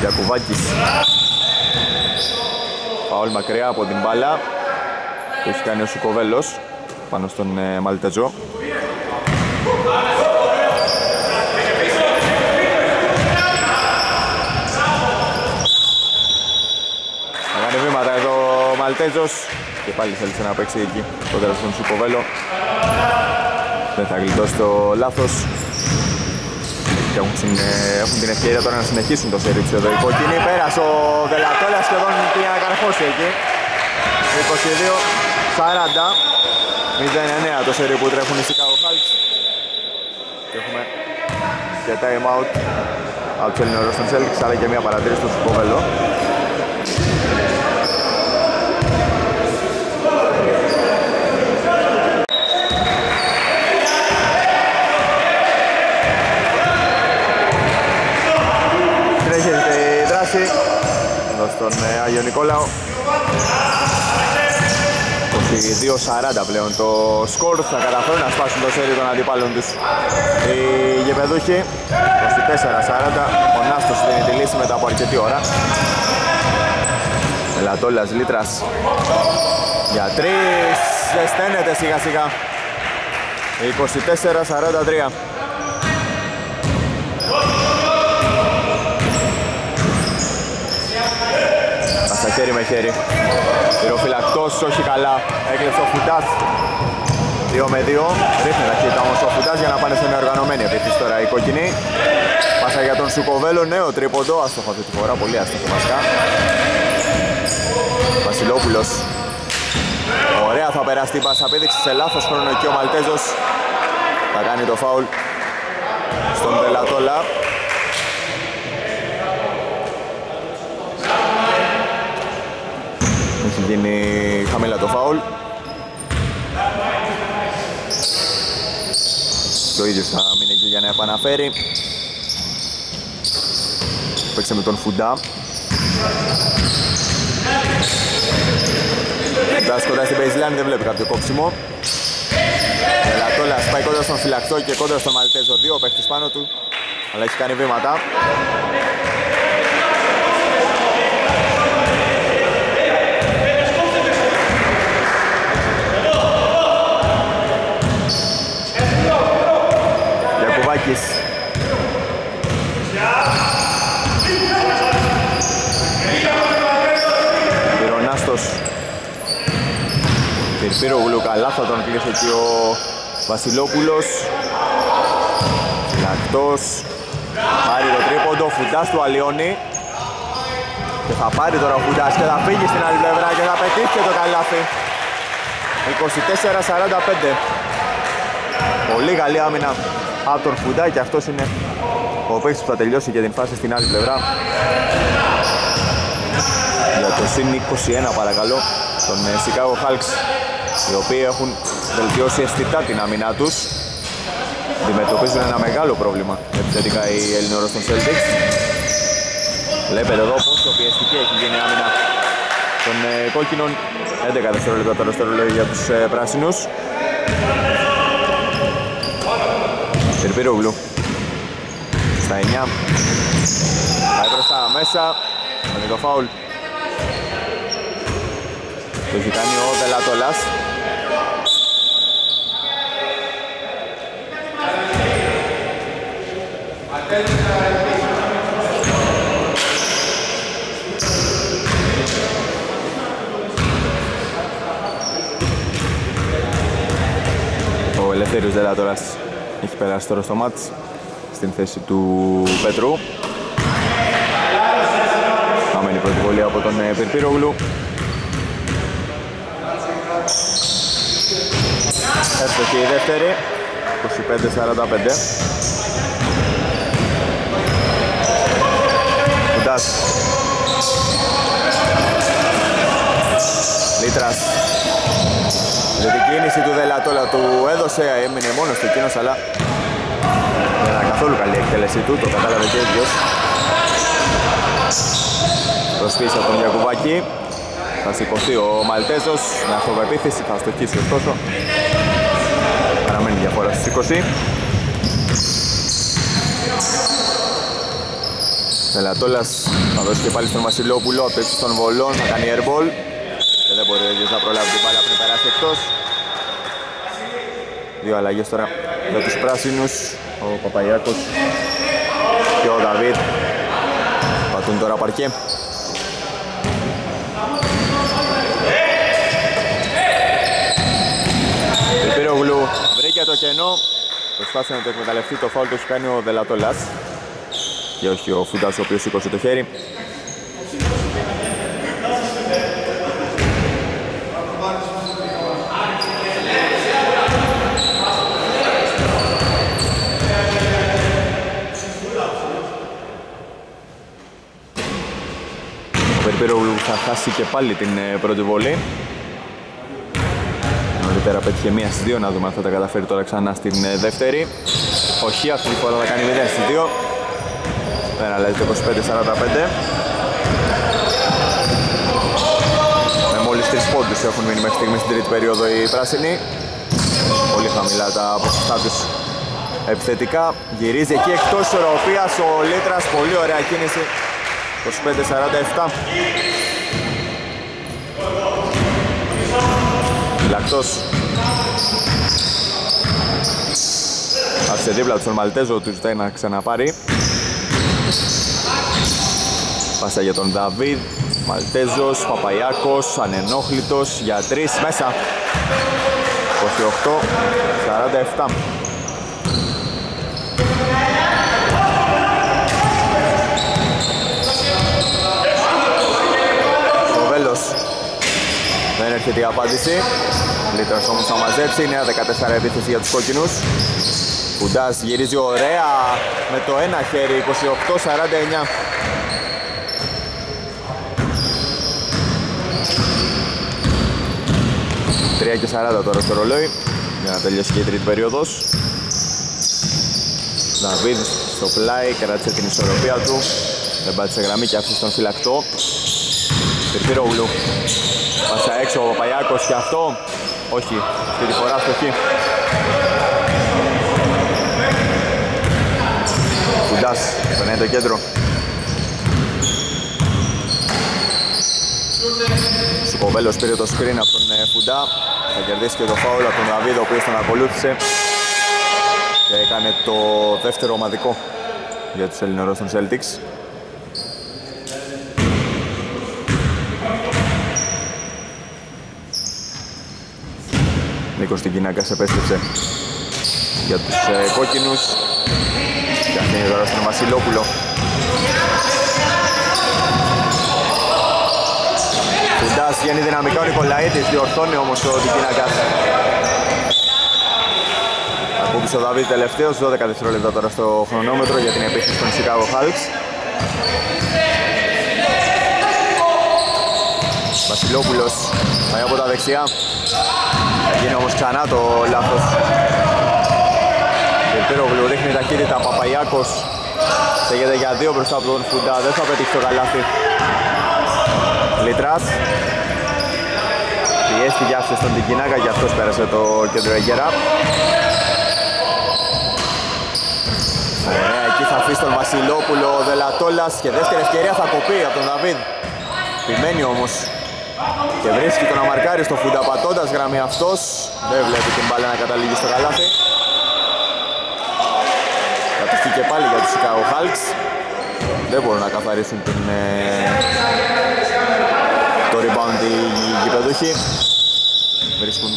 Γιακουβάκης. Παόλ μακριά από την μπάλα που έχει κάνει ο Σουκοβέλος πάνω στον ε, Μαλτετζό Κάνει βήματα εδώ ο Μαλτέζος και πάλι θέλησε να παίξει εκεί κοντά στον Σουκοβέλο δεν θα γλιτώσει το λάθος. Και έχουν, έχουν την ευκαιρία τώρα να συνεχίσουν το σερί του εδώ. Η κόκκινη πέρασε ο Δελατόλας σχεδόν πήγε να καρφώσει εκεί 22-40 0-9 το σερί που τρέχουν οι Chicago Hulks και έχουμε και time out. Από τους Ελληνορούς των Celtics αλλά και μια παρατήρηση του Σουκοβέλο εδώ στον ε, Άγιο Νικόλαο. 22-40 πλέον. Το σκορ θα καταφέρουν να σπάσουν το σέρι των αντιπάλων τους. Οι γεπεδούχοι 24-40 ο Νάστος δίνει τη λύση μετά από αρκετή ώρα. Ελατόλας Λίτρας. Για τρεις ζεσταίνεται σιγά σιγά 24-43 χέρι με χέρι. Πυροφυλακτός, όχι καλά. Έκλεψε ο Φουτάς. 2 με 2. Ρίχνει ταχύτητα όμως ο Φουτάς για να πάνε σε μια οργανωμένη επίθεση τώρα η κόκκινη. Πάσα για τον Σουκοβέλο, νέο τρίποντο. Άστοχο αυτή τη φορά, πολύ άστοχο βασικά. Βασιλόπουλος. Ωραία θα περάσει την πάσα, πήδηξε σε λάθος χρόνο εκεί ο Μαλτέζος. Θα κάνει το φάουλ στον Πελατόλα. Έχει γίνει χαμηλά το φάουλ. Το ίδιο θα μείνει εκεί για να επαναφέρει. Παίξε με τον Φουντά. Φουντάς κοντά στην baseline, δεν βλέπει κάποιο κόψιμο. Ελατόλας πάει κοντά στον φυλακτό και κοντά στον Μαλτέζο. Δύο παίχτης πάνω του, αλλά έχει κάνει βήματα. Μαρινάκης. Πυρονάστος. Πυρπύρογλου καλά θα τον κλείσει εκεί ο Βασιλόπουλος. Λακτός. Πάρει το τρίποντο, φουντάς του Αλιώνη. Και θα πάρει τώρα ο Φουντάς και θα φύγει στην άλλη πλευρά και θα πετύχει και το καλάθι. 24-45. Πολύ καλή άμυνα από τον Φουντά και αυτός είναι ο παίκτης που θα τελειώσει και την φάση στην άλλη πλευρά. Για το συν 21 παρακαλώ των ε, Chicago Hulks οι οποίοι έχουν βελτιώσει αισθητά την άμυνά τους. Αντιμετωπίζουν ένα μεγάλο πρόβλημα επιθετικά οι Ελληνόρος των Celtics. Βλέπετε εδώ πόσο πιεστική έχει γίνει η άμυνα των ε, κόκκινων. 11 δευτερόλεπτα τώρα στο ρολόι για τους ε, πράσινους Σερπίρογλου στα 9 πάει μπροστά μέσα με το φάουλ το έχει κάνει ο Δελατόλας Ο Ελευθέριος Δελατόλας έχει περάσει τώρα στο μάτς στην θέση του Πέτρου. Χαμένη πρώτη βολή από τον ε, Πυρπύρογλου. Εύστοχη η δεύτερη. 25-45. Κουντάς. Λίτρας. Με την κίνηση του Δελατόλα του έδωσε, έμεινε μόνος του εκείνος, αλλά δεν ήταν καθόλου καλή η εκτέλεσή του, το κατάλαβε και ο ίδιος. Προσπίσε από τον Γιακουβάκη. Θα σηκωθεί ο Μαλτέζος με αυτοπεποίθηση, θα στοχίσει ωστόσο. Παραμένει διαφορά στους 20. Δελατόλας θα δώσει και πάλι στον Βασιλόπουλο, παίξει στον Βολόν, θα κάνει airball. Και δεν μπορεί ο ίδιος να προλάβει την μπάλα πριν περάσει εκτός. Δύο αλλαγές τώρα για τους πράσινους. Ο Παπαγιάκος και ο Δαβίδ πατούν τώρα παρκέ. Πυρπυρογλου βρήκε το κενό. Προσπάθησε να το εκμεταλλευτεί το φάουλ του κάνει ο Δελατόλας. Και όχι ο Φούντας ο οποίος σήκωσε το χέρι. Περπερόγλου θα χάσει και πάλι την ε, πρώτη βολή. Νωρίτερα πέτυχε μία στις δύο, να δούμε αν θα τα καταφέρει τώρα ξανά στην ε, δεύτερη. Όχι, αυτή τη φορά θα κάνει 0 στις δύο. Δεν αλλάζει το 25-45. Με μόλις τρεις πόντους έχουν μείνει μέχρι στιγμής στην τρίτη περίοδο οι πράσινοι. Πολύ χαμηλά τα ποσοστά τους επιθετικά. Γυρίζει εκεί εκτός ισορροπίας ο Λίτρας, πολύ ωραία κίνηση. 25-47 Λακτός. Άφησε δίπλα του τον Μαλτέζο, του ζητάει να ξαναπάρει. Πάσα για τον Δαβίδ Μαλτέζος, Παπαϊάκος, ανενόχλητος για τρεις μέσα 28-47 Δεν έρχεται η απάντηση. Λίτρας όμως θα μαζέψει. Νέα 14 επίθεση για τους κόκκινους. Κουντάς γυρίζει ωραία με το ένα χέρι. 28-49. Τρία και 40 τώρα στο ρολόι για να τελειώσει και η τρίτη περίοδος. Δαβίδ στο πλάι, κράτησε την ισορροπία του. Δεν πάτησε γραμμή και άφησε τον φυλακτό. Πυρπυρόγλου Πάσα έξω ο Παπαγιάκος και αυτό. Όχι, αυτή τη φορά στοχή. Κουντάς, περνάει το κέντρο. Σουκοβέλος πήρε το screen από τον ε, Φουντά. Θα κερδίσει και το φάουλ από τον Δαβίδο, ο οποίος τον ακολούθησε. Και έκανε το δεύτερο ομαδικό για τους Ελληνορούς των Celtics. Νίκος Τιγκινάκας επέστρεψε για τους ε, κόκκινους. Και αφήνει τώρα στον Βασιλόπουλο. Φουντάς βγαίνει δυναμικά ο Νικολαίδης, διορθώνει όμως ο Τιγκινάκας Ακούμπησε ο Δαβίδ τελευταίος, 12 δευτερόλεπτα τώρα στο χρονόμετρο για την επίθεση των Chicago Hulks Βασιλόπουλος πάει από τα δεξιά γίνει όμως ξανά το λάθος. Δελτέρογλου ρίχνει ταχύτητα, Παπαϊάκος στέγεται για δύο μπροστά από τον Φουντά, δεν θα πετύχει το καλάθι. Λιτράς. Πιέστηκε άφησε στον Τικινάκα και αυτός πέρασε το κέντρο Εγκέρα. Ωραία, εκεί θα αφήσει τον Βασιλόπουλο ο Δελατόλας και δεύτερη ευκαιρία θα κοπεί από τον Δαβίδ. Επιμένει όμως και βρίσκει τον αμαρκάρι στο φούντα πατώντας γραμμή αυτός. Δεν βλέπει την μπάλα να καταλήγει στο καλάθι. Κατοχή και πάλι για τους Chicago Hulks. Δεν μπορούν να καθαρίσουν την, ε, το rebound οι γηπεδούχοι βρίσκουν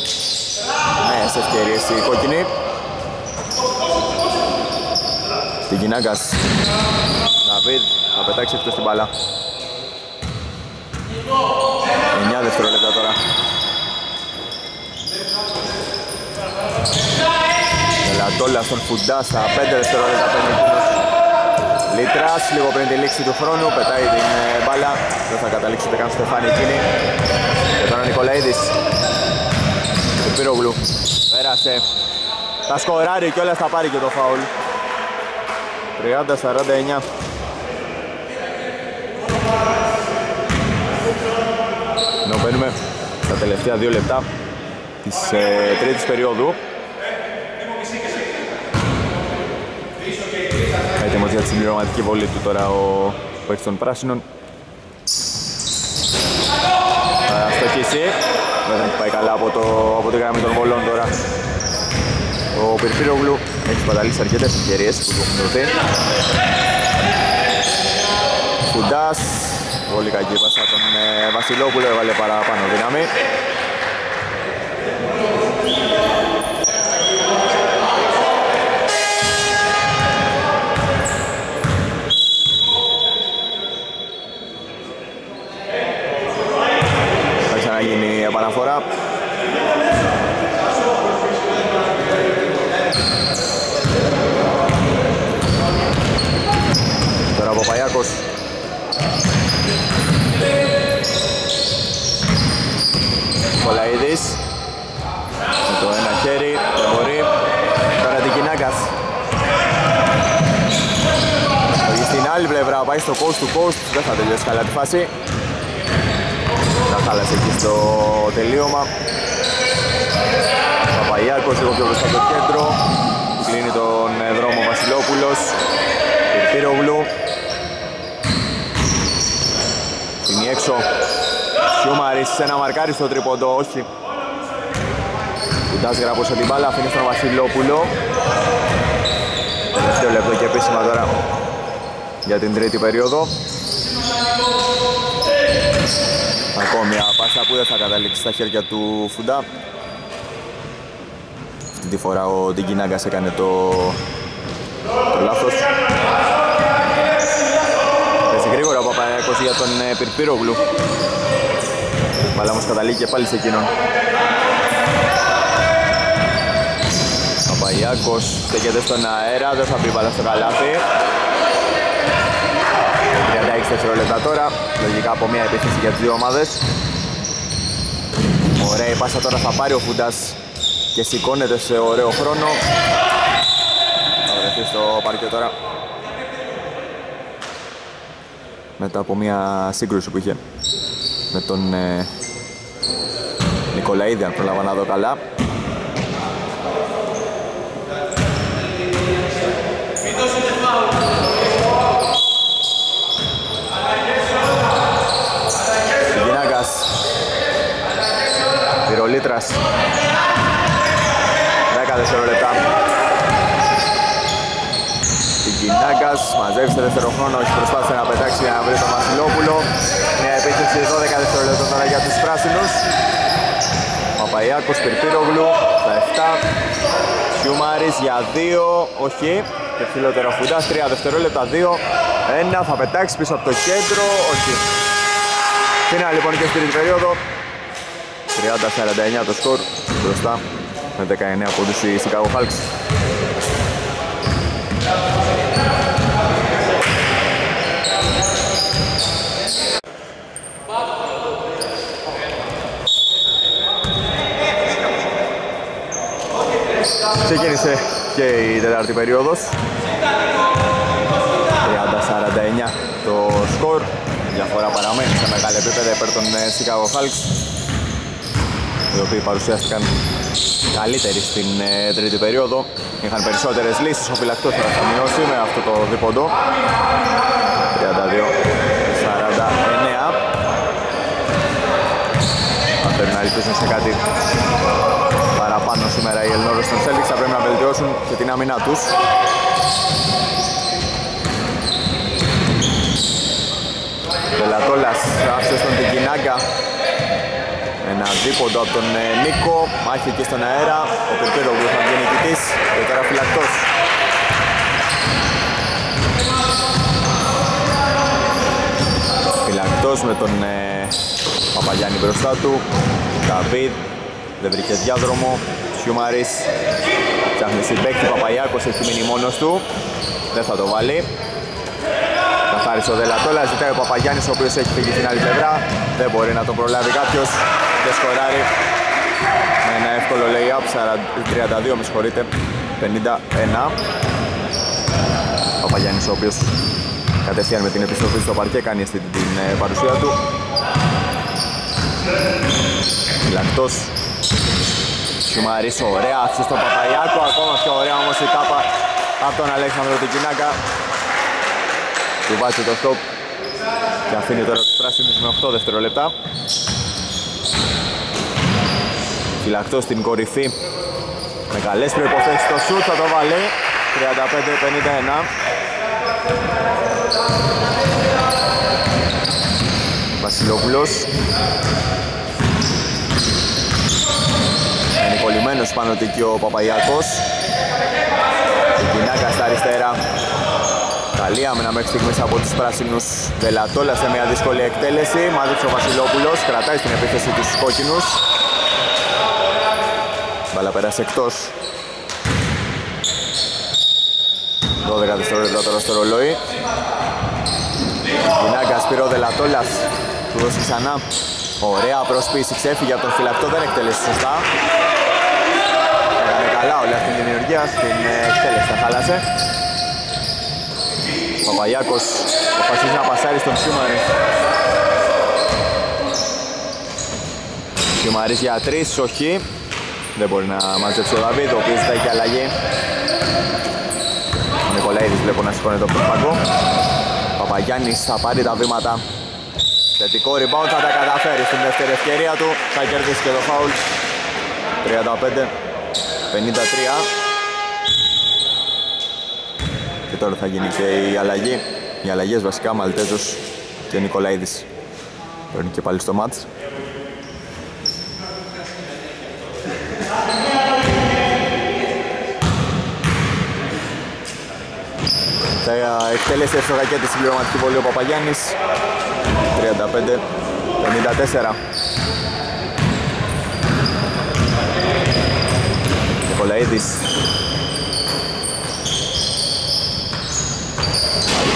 νέες ευκαιρίες οι κόκκινοι Στην Κινάγκας Ναβίδ θα πετάξει εκτός την μπάλα 9 δευτερόλεπτα τώρα. Λατόλα στον Φουντά στα 5 δευτερόλεπτα παίρνει εκείνος Λίτρας λίγο πριν τη λήξη του χρόνου πετάει την ε, μπάλα. Δεν θα καταλήξει ούτε καν στο στεφάνι εκείνη και τώρα ο Νικολαίδης. Του Πυρογλου πέρασε. Θα σκοράρει και όλα θα πάρει και το φάουλ. 30-49 ενώ μπαίνουμε στα τελευταία δύο λεπτά της ε, τρίτης περίοδου. Έτοιμος για της συμπληρωματική βολή του τώρα ο παίκτης των πράσινων. Θα στοχίσει δεν έχει πάει καλά από, το, από τη γραμμή των βολών τώρα. Ο Πυρφύρογλου έχει σπαταλήσει αρκετές ευκαιρίες που του έχουν δοθεί. Φουντάς πολύ κακή πάσα τον ε, Βασιλόπουλο έβαλε παραπάνω δύναμη επαναφορά. Τώρα από Παϊάκος. Κολαίδης. Με το ένα χέρι, δεν μπορεί. Τώρα Τικινάκας. Στην άλλη πλευρά πάει στο coast to coast, δεν θα τελειώσει καλά τη φάση χάλασε εκεί στο τελείωμα. Παπαγιάκος λίγο πιο μπροστά το κέντρο. Κλείνει τον ε, δρόμο Βασιλόπουλος. Πυρπύρογλου. Κλείνει έξω. Σιούμαρης σε ένα μαρκάριστο τρίποντο, όχι. Κουντάς γραπώσε την μπάλα, αφήνει στον Βασιλόπουλο. Τελευταίο λεπτό και επίσημα τώρα για την τρίτη περίοδο. Ακόμη μια πάσα που δεν θα καταλήξει στα χέρια του Φουντά. Αυτή τη φορά ο Ντιγκινάγκας έκανε το, το λάθος. Πέσει γρήγορα ο Παπαϊκός για τον ε, Πυρπύρογλου. Αλλά όμως καταλήγει και πάλι σε εκείνον. Παπαϊάκος στέκεται στον αέρα, δεν θα πει μπάλα στο καλάθι. 36 δευτερόλεπτα τώρα, λογικά από μια επίθεση για τις δύο ομάδες. Ωραία η πάσα τώρα θα πάρει ο Φουντάς και σηκώνεται σε ωραίο χρόνο. Θα βρεθεί στο παρκέ τώρα. Μετά από μια σύγκρουση που είχε με τον ε, Νικολαίδη, αν προλάβα να δω καλά. Λίτρας 10 δευτερόλεπτα Τικινάκας μαζεύει στο δεύτερο χρόνο όχι προσπάθησε να πετάξει για να βρει τον Βασιλόπουλο μια επίθεση 12 δευτερόλεπτα τώρα για τους πράσινους Παπαϊάκος Πυρπύρογλου στα 7 Σιούμαρης για 2 όχι και φιλότερο Φουντάς 3 δευτερόλεπτα 2 1 θα πετάξει πίσω από το κέντρο όχι. Φίνα λοιπόν και στην περίοδο. 30-49 το σκορ μπροστά με 19 πόντους η Chicago Hulks. Ξεκίνησε και η τέταρτη περίοδος 30-49 το σκορ διαφορά παραμένει σε μεγάλο επίπεδο υπέρ των ε, Chicago Hulks οι οποίοι παρουσιάστηκαν καλύτεροι στην ε, τρίτη περίοδο. Είχαν περισσότερες λύσεις, ο φυλακτός θα μειώσει με αυτό το δίποντο. 32-49. Αν πρέπει να ελπίσουν σε κάτι παραπάνω σήμερα οι Ελληνόρες των Celtics θα πρέπει να βελτιώσουν και την άμυνά τους. Βελατόλας άφησε στον Τικινάγκα ένα δίποντο από τον ε, Νίκο, μάχη εκεί στον αέρα, ο Περπέρογλου θα βγει νικητής. Και τώρα φυλακτός. Φυλακτός με τον ε, Παπαγιάννη μπροστά του, Δαβίδ, δεν βρήκε διάδρομο, Σιούμαρης, Ψάχνει συμπέκτη Παπαγιάκος, έχει μείνει μόνος του. Δεν θα το βάλει. Καθάρισε ο Δελατόλα, ζητάει ο Παπαγιάννης ο οποίος έχει φύγει στην άλλη πλευρά. Δεν μπορεί να τον προλάβει κάποιος. Δεν σκοράρει. Με ένα εύκολο lay-up, 32 με συγχωρείτε, 51. Παπαγιάννης ο οποίος κατευθείαν με την επιστροφή στο παρκέ κάνει αυτή την ε, παρουσία του. Λακτός Σουμαρίς ωραία άφησε στον Παπαγιάκο ακόμα πιο ωραία όμως η τάπα από τον Αλέξανδρο Τικινάκα. Του βάζει το stop και αφήνει τώρα τους πράσινους με 8 δευτερόλεπτα. Φυλακτός στην κορυφή. Με καλές προϋποθέσεις το σουτ θα το βάλει. 35-51 Βασιλόπουλος είναι κολλημένος πάνω του και ο Παπαγιακός. Η Κινάκα στα αριστερά. Καλή άμυνα μέχρι στιγμής από τους πράσινους. Δελατόλα σε μια δύσκολη εκτέλεση. Μάζεψε ο Βασιλόπουλος, κρατάει στην επίθεση τους κόκκινους. Μπαλά πέρασε εκτός. 12 δευτερόλεπτα τώρα στο ρολόι. Κινάκα Σπυρό Δελατόλας του δώσει ξανά. Ωραία πρόσπιση, ξέφυγε από τον φυλακτό, δεν εκτέλεσε σωστά. Έκανε καλά όλη αυτή την δημιουργία στην εκτέλεση, τα χάλασε Παπαγιάκος αποφασίζει να πασάρει στον Σιούμαρη. Σιούμαρης για τρεις, όχι. Δεν μπορεί να μαζέψει ο Δαβίδ, ο οποίος ζητάει και αλλαγή. Ο Νικολαίδης βλέπω να σηκώνει το πάγκο. Παπαγιάννης θα πάρει τα βήματα. Θετικό rebound θα τα καταφέρει στην δεύτερη ευκαιρία του. Θα κερδίσει και το foul. 35-53 και τώρα θα γίνει και η αλλαγή. Οι αλλαγές βασικά Μαλτέζος και Νικολαίδης. Παίρνει και πάλι στο μάτς. Θα εκτελέσει εύστοχα και τη συμπληρωματική βολή ο Παπαγιάννης. 35-54. Νικολαίδης.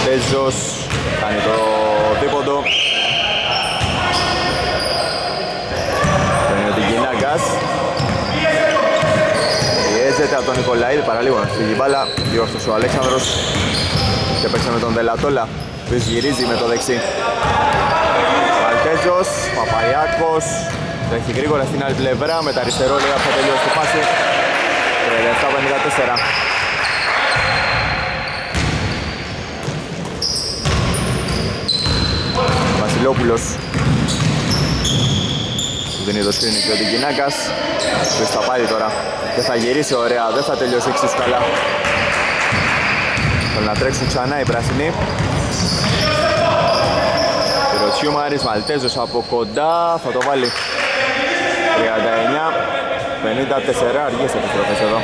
Τέζος κάνει το δίποντο. Παίρνει την Κινάγκας Πιέζεται από τον Νικολαίδη παραλίγο να φύγει μπάλα. Διόρθωσε ο Αλέξανδρος. Και παίξε με τον Δελατόλα που γυρίζει με το δεξί. Αλτέζος, Παπαϊάκος τρέχει γρήγορα στην άλλη πλευρά με τα αριστερό λέει θα τελειώσει τη φάση 37-54 Βασιλόπουλος. Που δίνει το σκρίνι και ο Τικινάκας που θα πάρει τώρα. Και θα γυρίσει ωραία, δεν θα τελειώσει εξίσου καλά. Θέλουν να τρέξουν ξανά οι πράσινοι. Ροτσιούμαρης, Μαλτέζος από κοντά, θα το βάλει. 39 54 αργές επιστροφές εδώ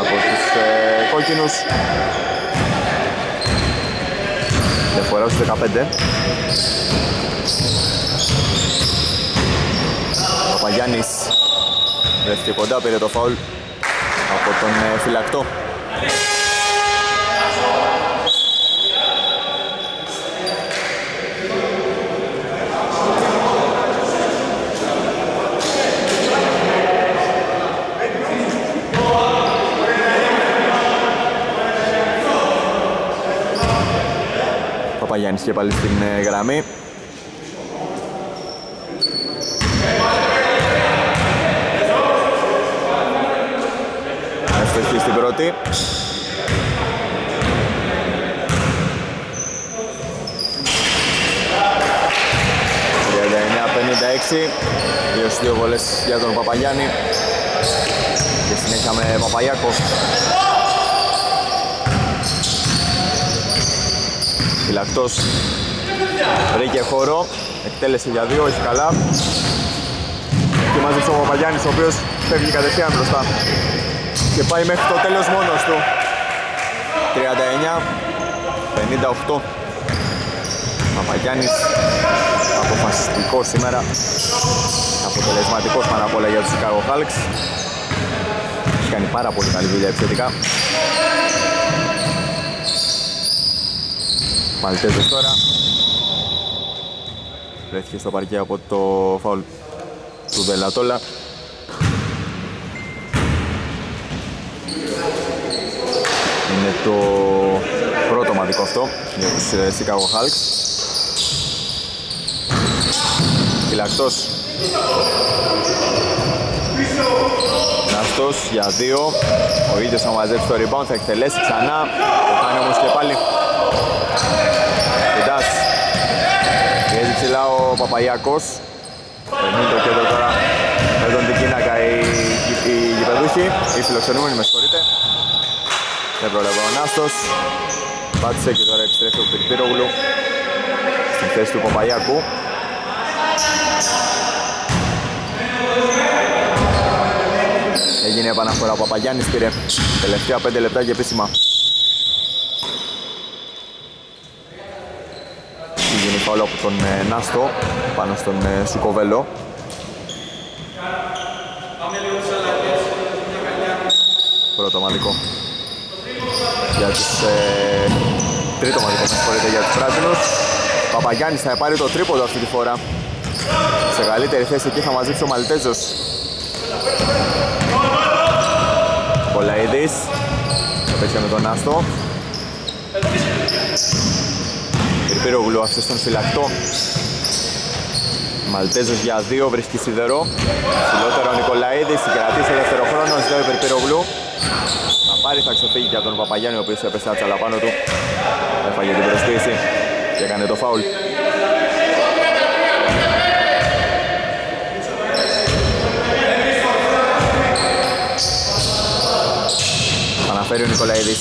από τους ε, κόκκινους φορά στους 15. Ο Παγιάννης βρέθηκε κοντά, πήρε το φάουλ από τον ε, φυλακτό. Παπαγιάννης και πάλι στην ε, γραμμή. Αστοχή στην πρώτη. 39-56 Δύο δύο βολές για τον Παπαγιάννη και συνέχεια με Παπαγιάκος Φυλακτός βρήκε χώρο, εκτέλεσε για δύο, όχι καλά. Και μάζεψε ο Παπαγιάννης ο οποίος φεύγει κατευθείαν μπροστά. Και πάει μέχρι το τέλος μόνος του. 39 58 Παπαγιάννης αποφασιστικός σήμερα. Αποτελεσματικός πάνω απ' όλα για τους Chicago Hulks κάνει πάρα πολύ καλή δουλειά επιθετικά. Μαλτέζος τώρα. Βρέθηκε στο παρκέ από το φάουλ του Βελατόλα. Είναι το πρώτο μαδικό αυτό για τους ε, Chicago Hulks. Φυλακτός. Ναστός για δύο. Ο ίδιος θα μαζέψει το rebound, θα εκτελέσει ξανά. Το κάνει όμως και πάλι. Φιντάς. Πιέζει ψηλά ο Παπαγιάκος. Περνούν το κέντρο τώρα με τον Τικίνακα οι, οι, οι γηπεδούχοι, οι φιλοξενούμενοι με συγχωρείτε. Δεν πρόλαβε ο Νάστος. Πάτησε και τώρα επιστρέφει ο Πυρπύρογλου στην θέση του Παπαγιάκου. Έγινε επαναφορά ο Παπαγιάννης πήρε τελευταία 5 λεπτά και επίσημα. Γίνει φάουλο από τον ε, Νάστο πάνω στον ε, Σουκοβέλο. Πρώτο μαδικό για τους ε, τρίτο μαδικό με συγχωρείτε για τους πράσινους. Παπαγιάννης θα πάρει το τρίποδο αυτή τη φορά. Σε καλύτερη θέση εκεί θα μαζέψει ο Μαλτέζος. Κολαίδης θα παίξει με τον Άστο Πυρπύρογλου αυτός στον φυλακτό. Μαλτέζος για δύο βρίσκει σιδερό. Συλλότερο ο Νικολαίδης συγκρατεί σε δεύτερο χρόνο ζητάει ο Πυρπύρογλου θα πάρει θα ξεφύγει για τον Παπαγιάννη ο οποίος έπεσε άτσαλα πάνω του. Έφαγε την προσποίηση και έκανε το φάουλ. Αναφέρει ο Νικολαίδης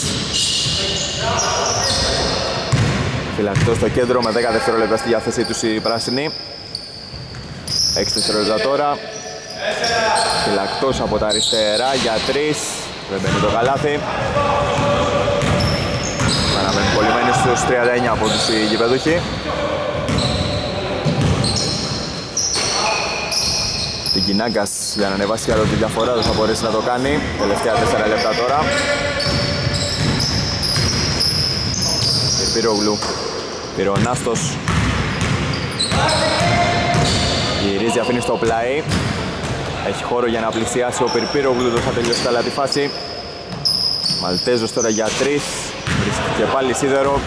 Φυλακτό στο κέντρο με 10 δευτερόλεπτα στη διάθεσή τους οι πράσινοι. 6 δευτερόλεπτα τώρα. Φυλακτός από τα αριστερά για 3 Δεν μπαίνει το καλάθι. Παραμένουν κολλημένοι στους 39 από τους γηπεδούχοι. Την Κινάγκας για να ανεβάσει άλλο τη διαφορά δεν θα μπορέσει να το κάνει. Τελευταία 4 λεπτά τώρα. Πυρογλου Πυρονάστος Γυρίζει, αφήνει στο πλάι. Έχει χώρο για να πλησιάσει ο Πυρπύρογλου Δεν θα τελειώσει καλά τη φάση. Μαλτέζος τώρα για τρεις. Βρίσκει και πάλι σίδερο.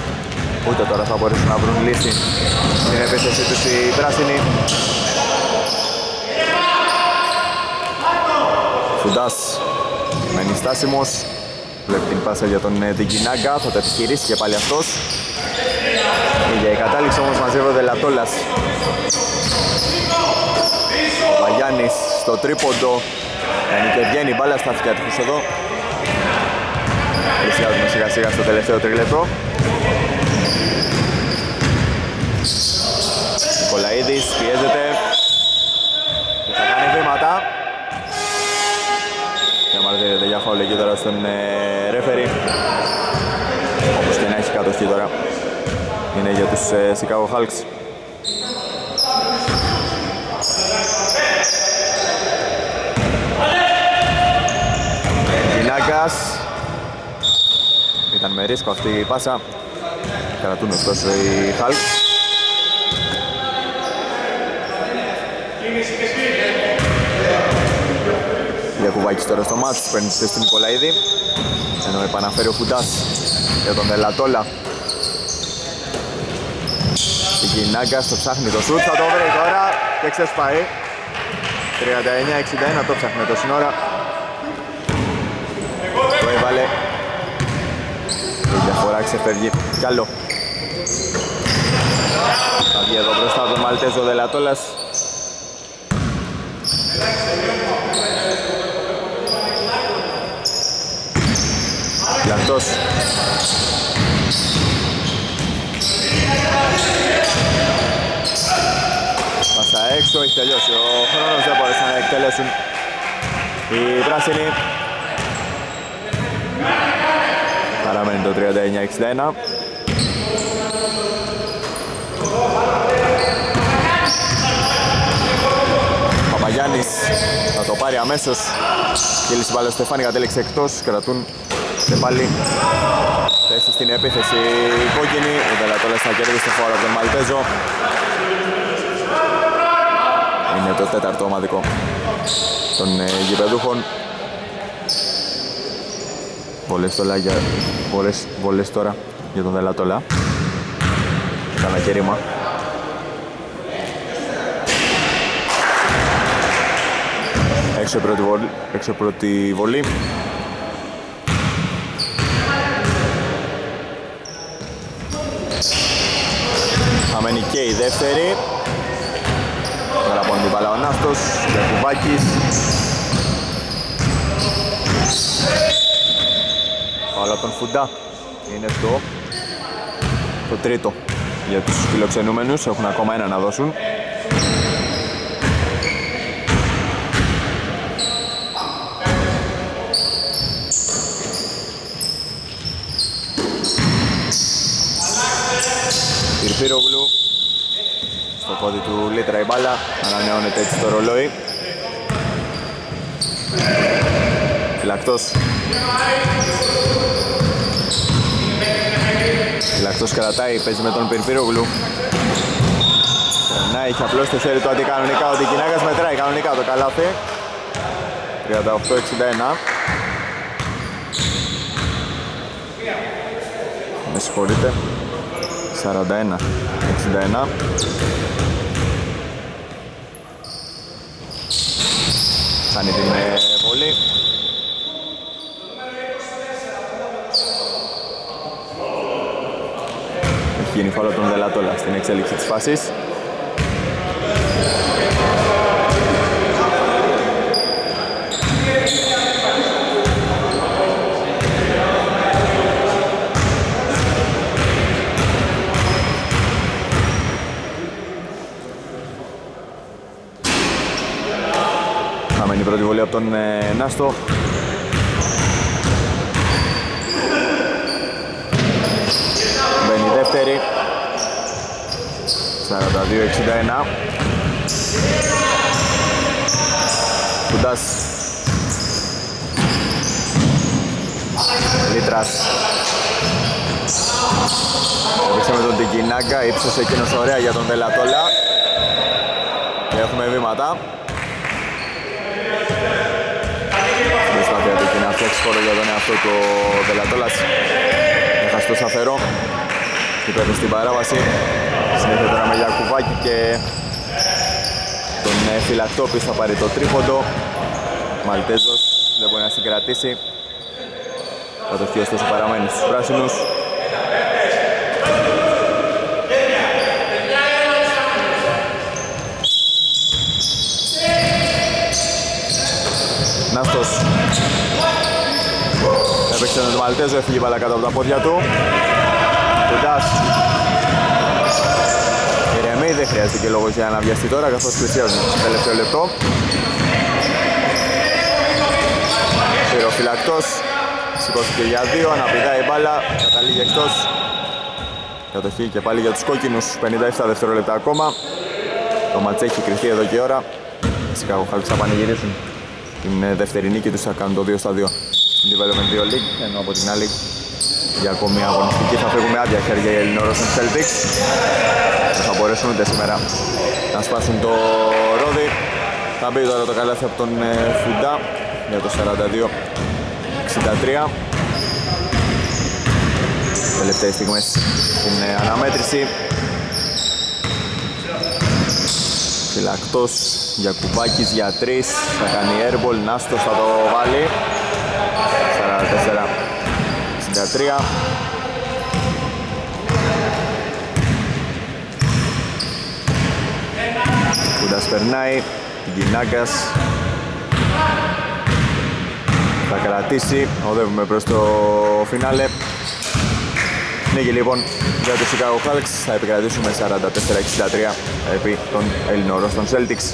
Ούτε τώρα θα μπορέσουν να βρουν λύση. Στην επίθεση τους οι πράσινοι. Φουντάς μένει στάσιμος Βλέπει την πάσα για τον Δικινάγκα, θα το επιχειρήσει και πάλι αυτός για η κατάληξη όμως μαζεύει ο Δελατόλας. Ο Παγιάννης στο τρίποντο. Κάνει και βγαίνει μπάλα στα αυτιά τους εδώ. Πλησιάζουμε σιγά σιγά στο τελευταίο τρίλεπτο Νικολαίδης πιέζεται. Και θα κάνει βήματα. Διαμαρτύρεται για φάουλ εκεί τώρα στον ε, ρέφερη όπως και να έχει κατοχή τώρα είναι για τους ε, Chicago Hulks. Γινάκας ήταν με ρίσκο αυτή η πάσα. Κρατούν ωστόσο οι Hulks. Γιακουβάκης τώρα στο μάτς, παίρνει τη θέση του Νικολαίδη. Ενώ επαναφέρει ο Φουντάς για τον Δελατόλα η Γινάγκα το ψάχνει το σουτ, θα το βρει τώρα και ξεσπάει. 39-61 το ψάχνει το σύνορα. Το έβαλε. Η διαφορά ξεφεύγει. Κι άλλο θα βγει εδώ μπροστά τον Μαλτέζο Δελατόλας. Λαντός Πάσα έξω, έχει τελειώσει ο χρόνος, δεν μπορέσαν να εκτελέσουν οι πράσινοι. Παραμένει το 39-61. Παπαγιάννης θα το πάρει αμέσως Γέλησε πάλι ο Στεφάνη, κατέληξε εκτός, κρατούν και πάλι θέση στην επίθεση η κόκκινη. Ο Δελατόλας θα κέρδισε το φόρο από τον Μαλτέζο. Είναι το τέταρτο ομαδικό των ε, γηπεδούχων. Βολές τώρα για, βολές, βολές τώρα για τον Δελατόλα. Κάνα κέρημα. Έξω η πρώτη βολή. Έξω η πρώτη βολή. Χαμένη και η δεύτερη. Γραπώνει την μπάλα ο Ναύτος, Γιακουβάκης. Πάλα από τον Φουντά. Είναι το, το τρίτο για τους φιλοξενούμενους. Έχουν ακόμα ένα να δώσουν. Πυρπύρογλου στο πόδι του Λίτρα η μπάλα. Ανανεώνεται έτσι το ρολόι. Φυλακτός. Φυλακτός κρατάει, παίζει με τον Πυρπύρογλου. Να έχει απλώς το χέρι του αντικανονικά. Ο Δικινάκας μετράει κανονικά το καλάθι. 38-61 Με συγχωρείτε 41 61 Κάνει την ε, βολή Έχει γίνει φάλο τον Δελατόλα στην εξέλιξη της φάσης βολή από τον ε, Νάστο. Μπαίνει η δεύτερη. 42-61. Κουντάς. Λίτρας. Έπαιξε με τον Τικινάγκα, ύψωσε εκείνος ωραία για τον Δελατόλα. Και έχουμε βήματα. Προσπάθεια του και να φτιάξει χώρο για τον εαυτό του ο Δελατόλας. Έχασε το σταθερό. Και παίρνει στην παράβαση. Συνέχεια τώρα με Γιακουβάκη και τον ε, Φυλακτόπης θα πάρει το τρίποντο. Μαλτέζος δεν μπορεί να συγκρατήσει. Κατοχή ωστόσο παραμένει στους πράσινους. Νάστος Έπαιξε με τον Μαλτέζο, έφυγε η μπάλα κάτω από τα πόδια του. Κουντάς Ηρεμή, δεν χρειάζεται και λόγος για να βιαστεί τώρα καθώς πλησιάζουν. Στο τελευταίο λεπτό. Πυροφυλακτός Σηκώθηκε για δύο, αναπηδάει η μπάλα, καταλήγει εκτός. Κατοχή και πάλι για τους κόκκινους, 57 δευτερόλεπτα ακόμα. Το ματς έχει κρυφτεί εδώ και ώρα. Φυσικά ο Χάλκς θα πανηγυρίσουν. Την ε, δεύτερη νίκη τους θα κάνουν το 2 στα 2 στην Development 2 League ενώ από την άλλη για ακόμη μια αγωνιστική θα φύγουμε άδεια χέρια οι Ελληνόρος των Celtics. Δεν θα μπορέσουν ούτε σήμερα να σπάσουν το ρόδι. Θα μπει τώρα το καλάθι από τον ε, Φουντά για το 42-63 τελευταίες στιγμές στην ε, αναμέτρηση. Φυλακτός Γιακουβάκης για 3 θα κάνει airball, Νάστος θα το βάλει 44 63 Κούντας περνάει, Γκινάγκας θα κρατήσει, οδεύουμε προς το φινάλε. Νίκη λοιπόν για τους Chicago Hawks θα επικρατήσουμε 44-63 επί των Ελληνόρων των Celtics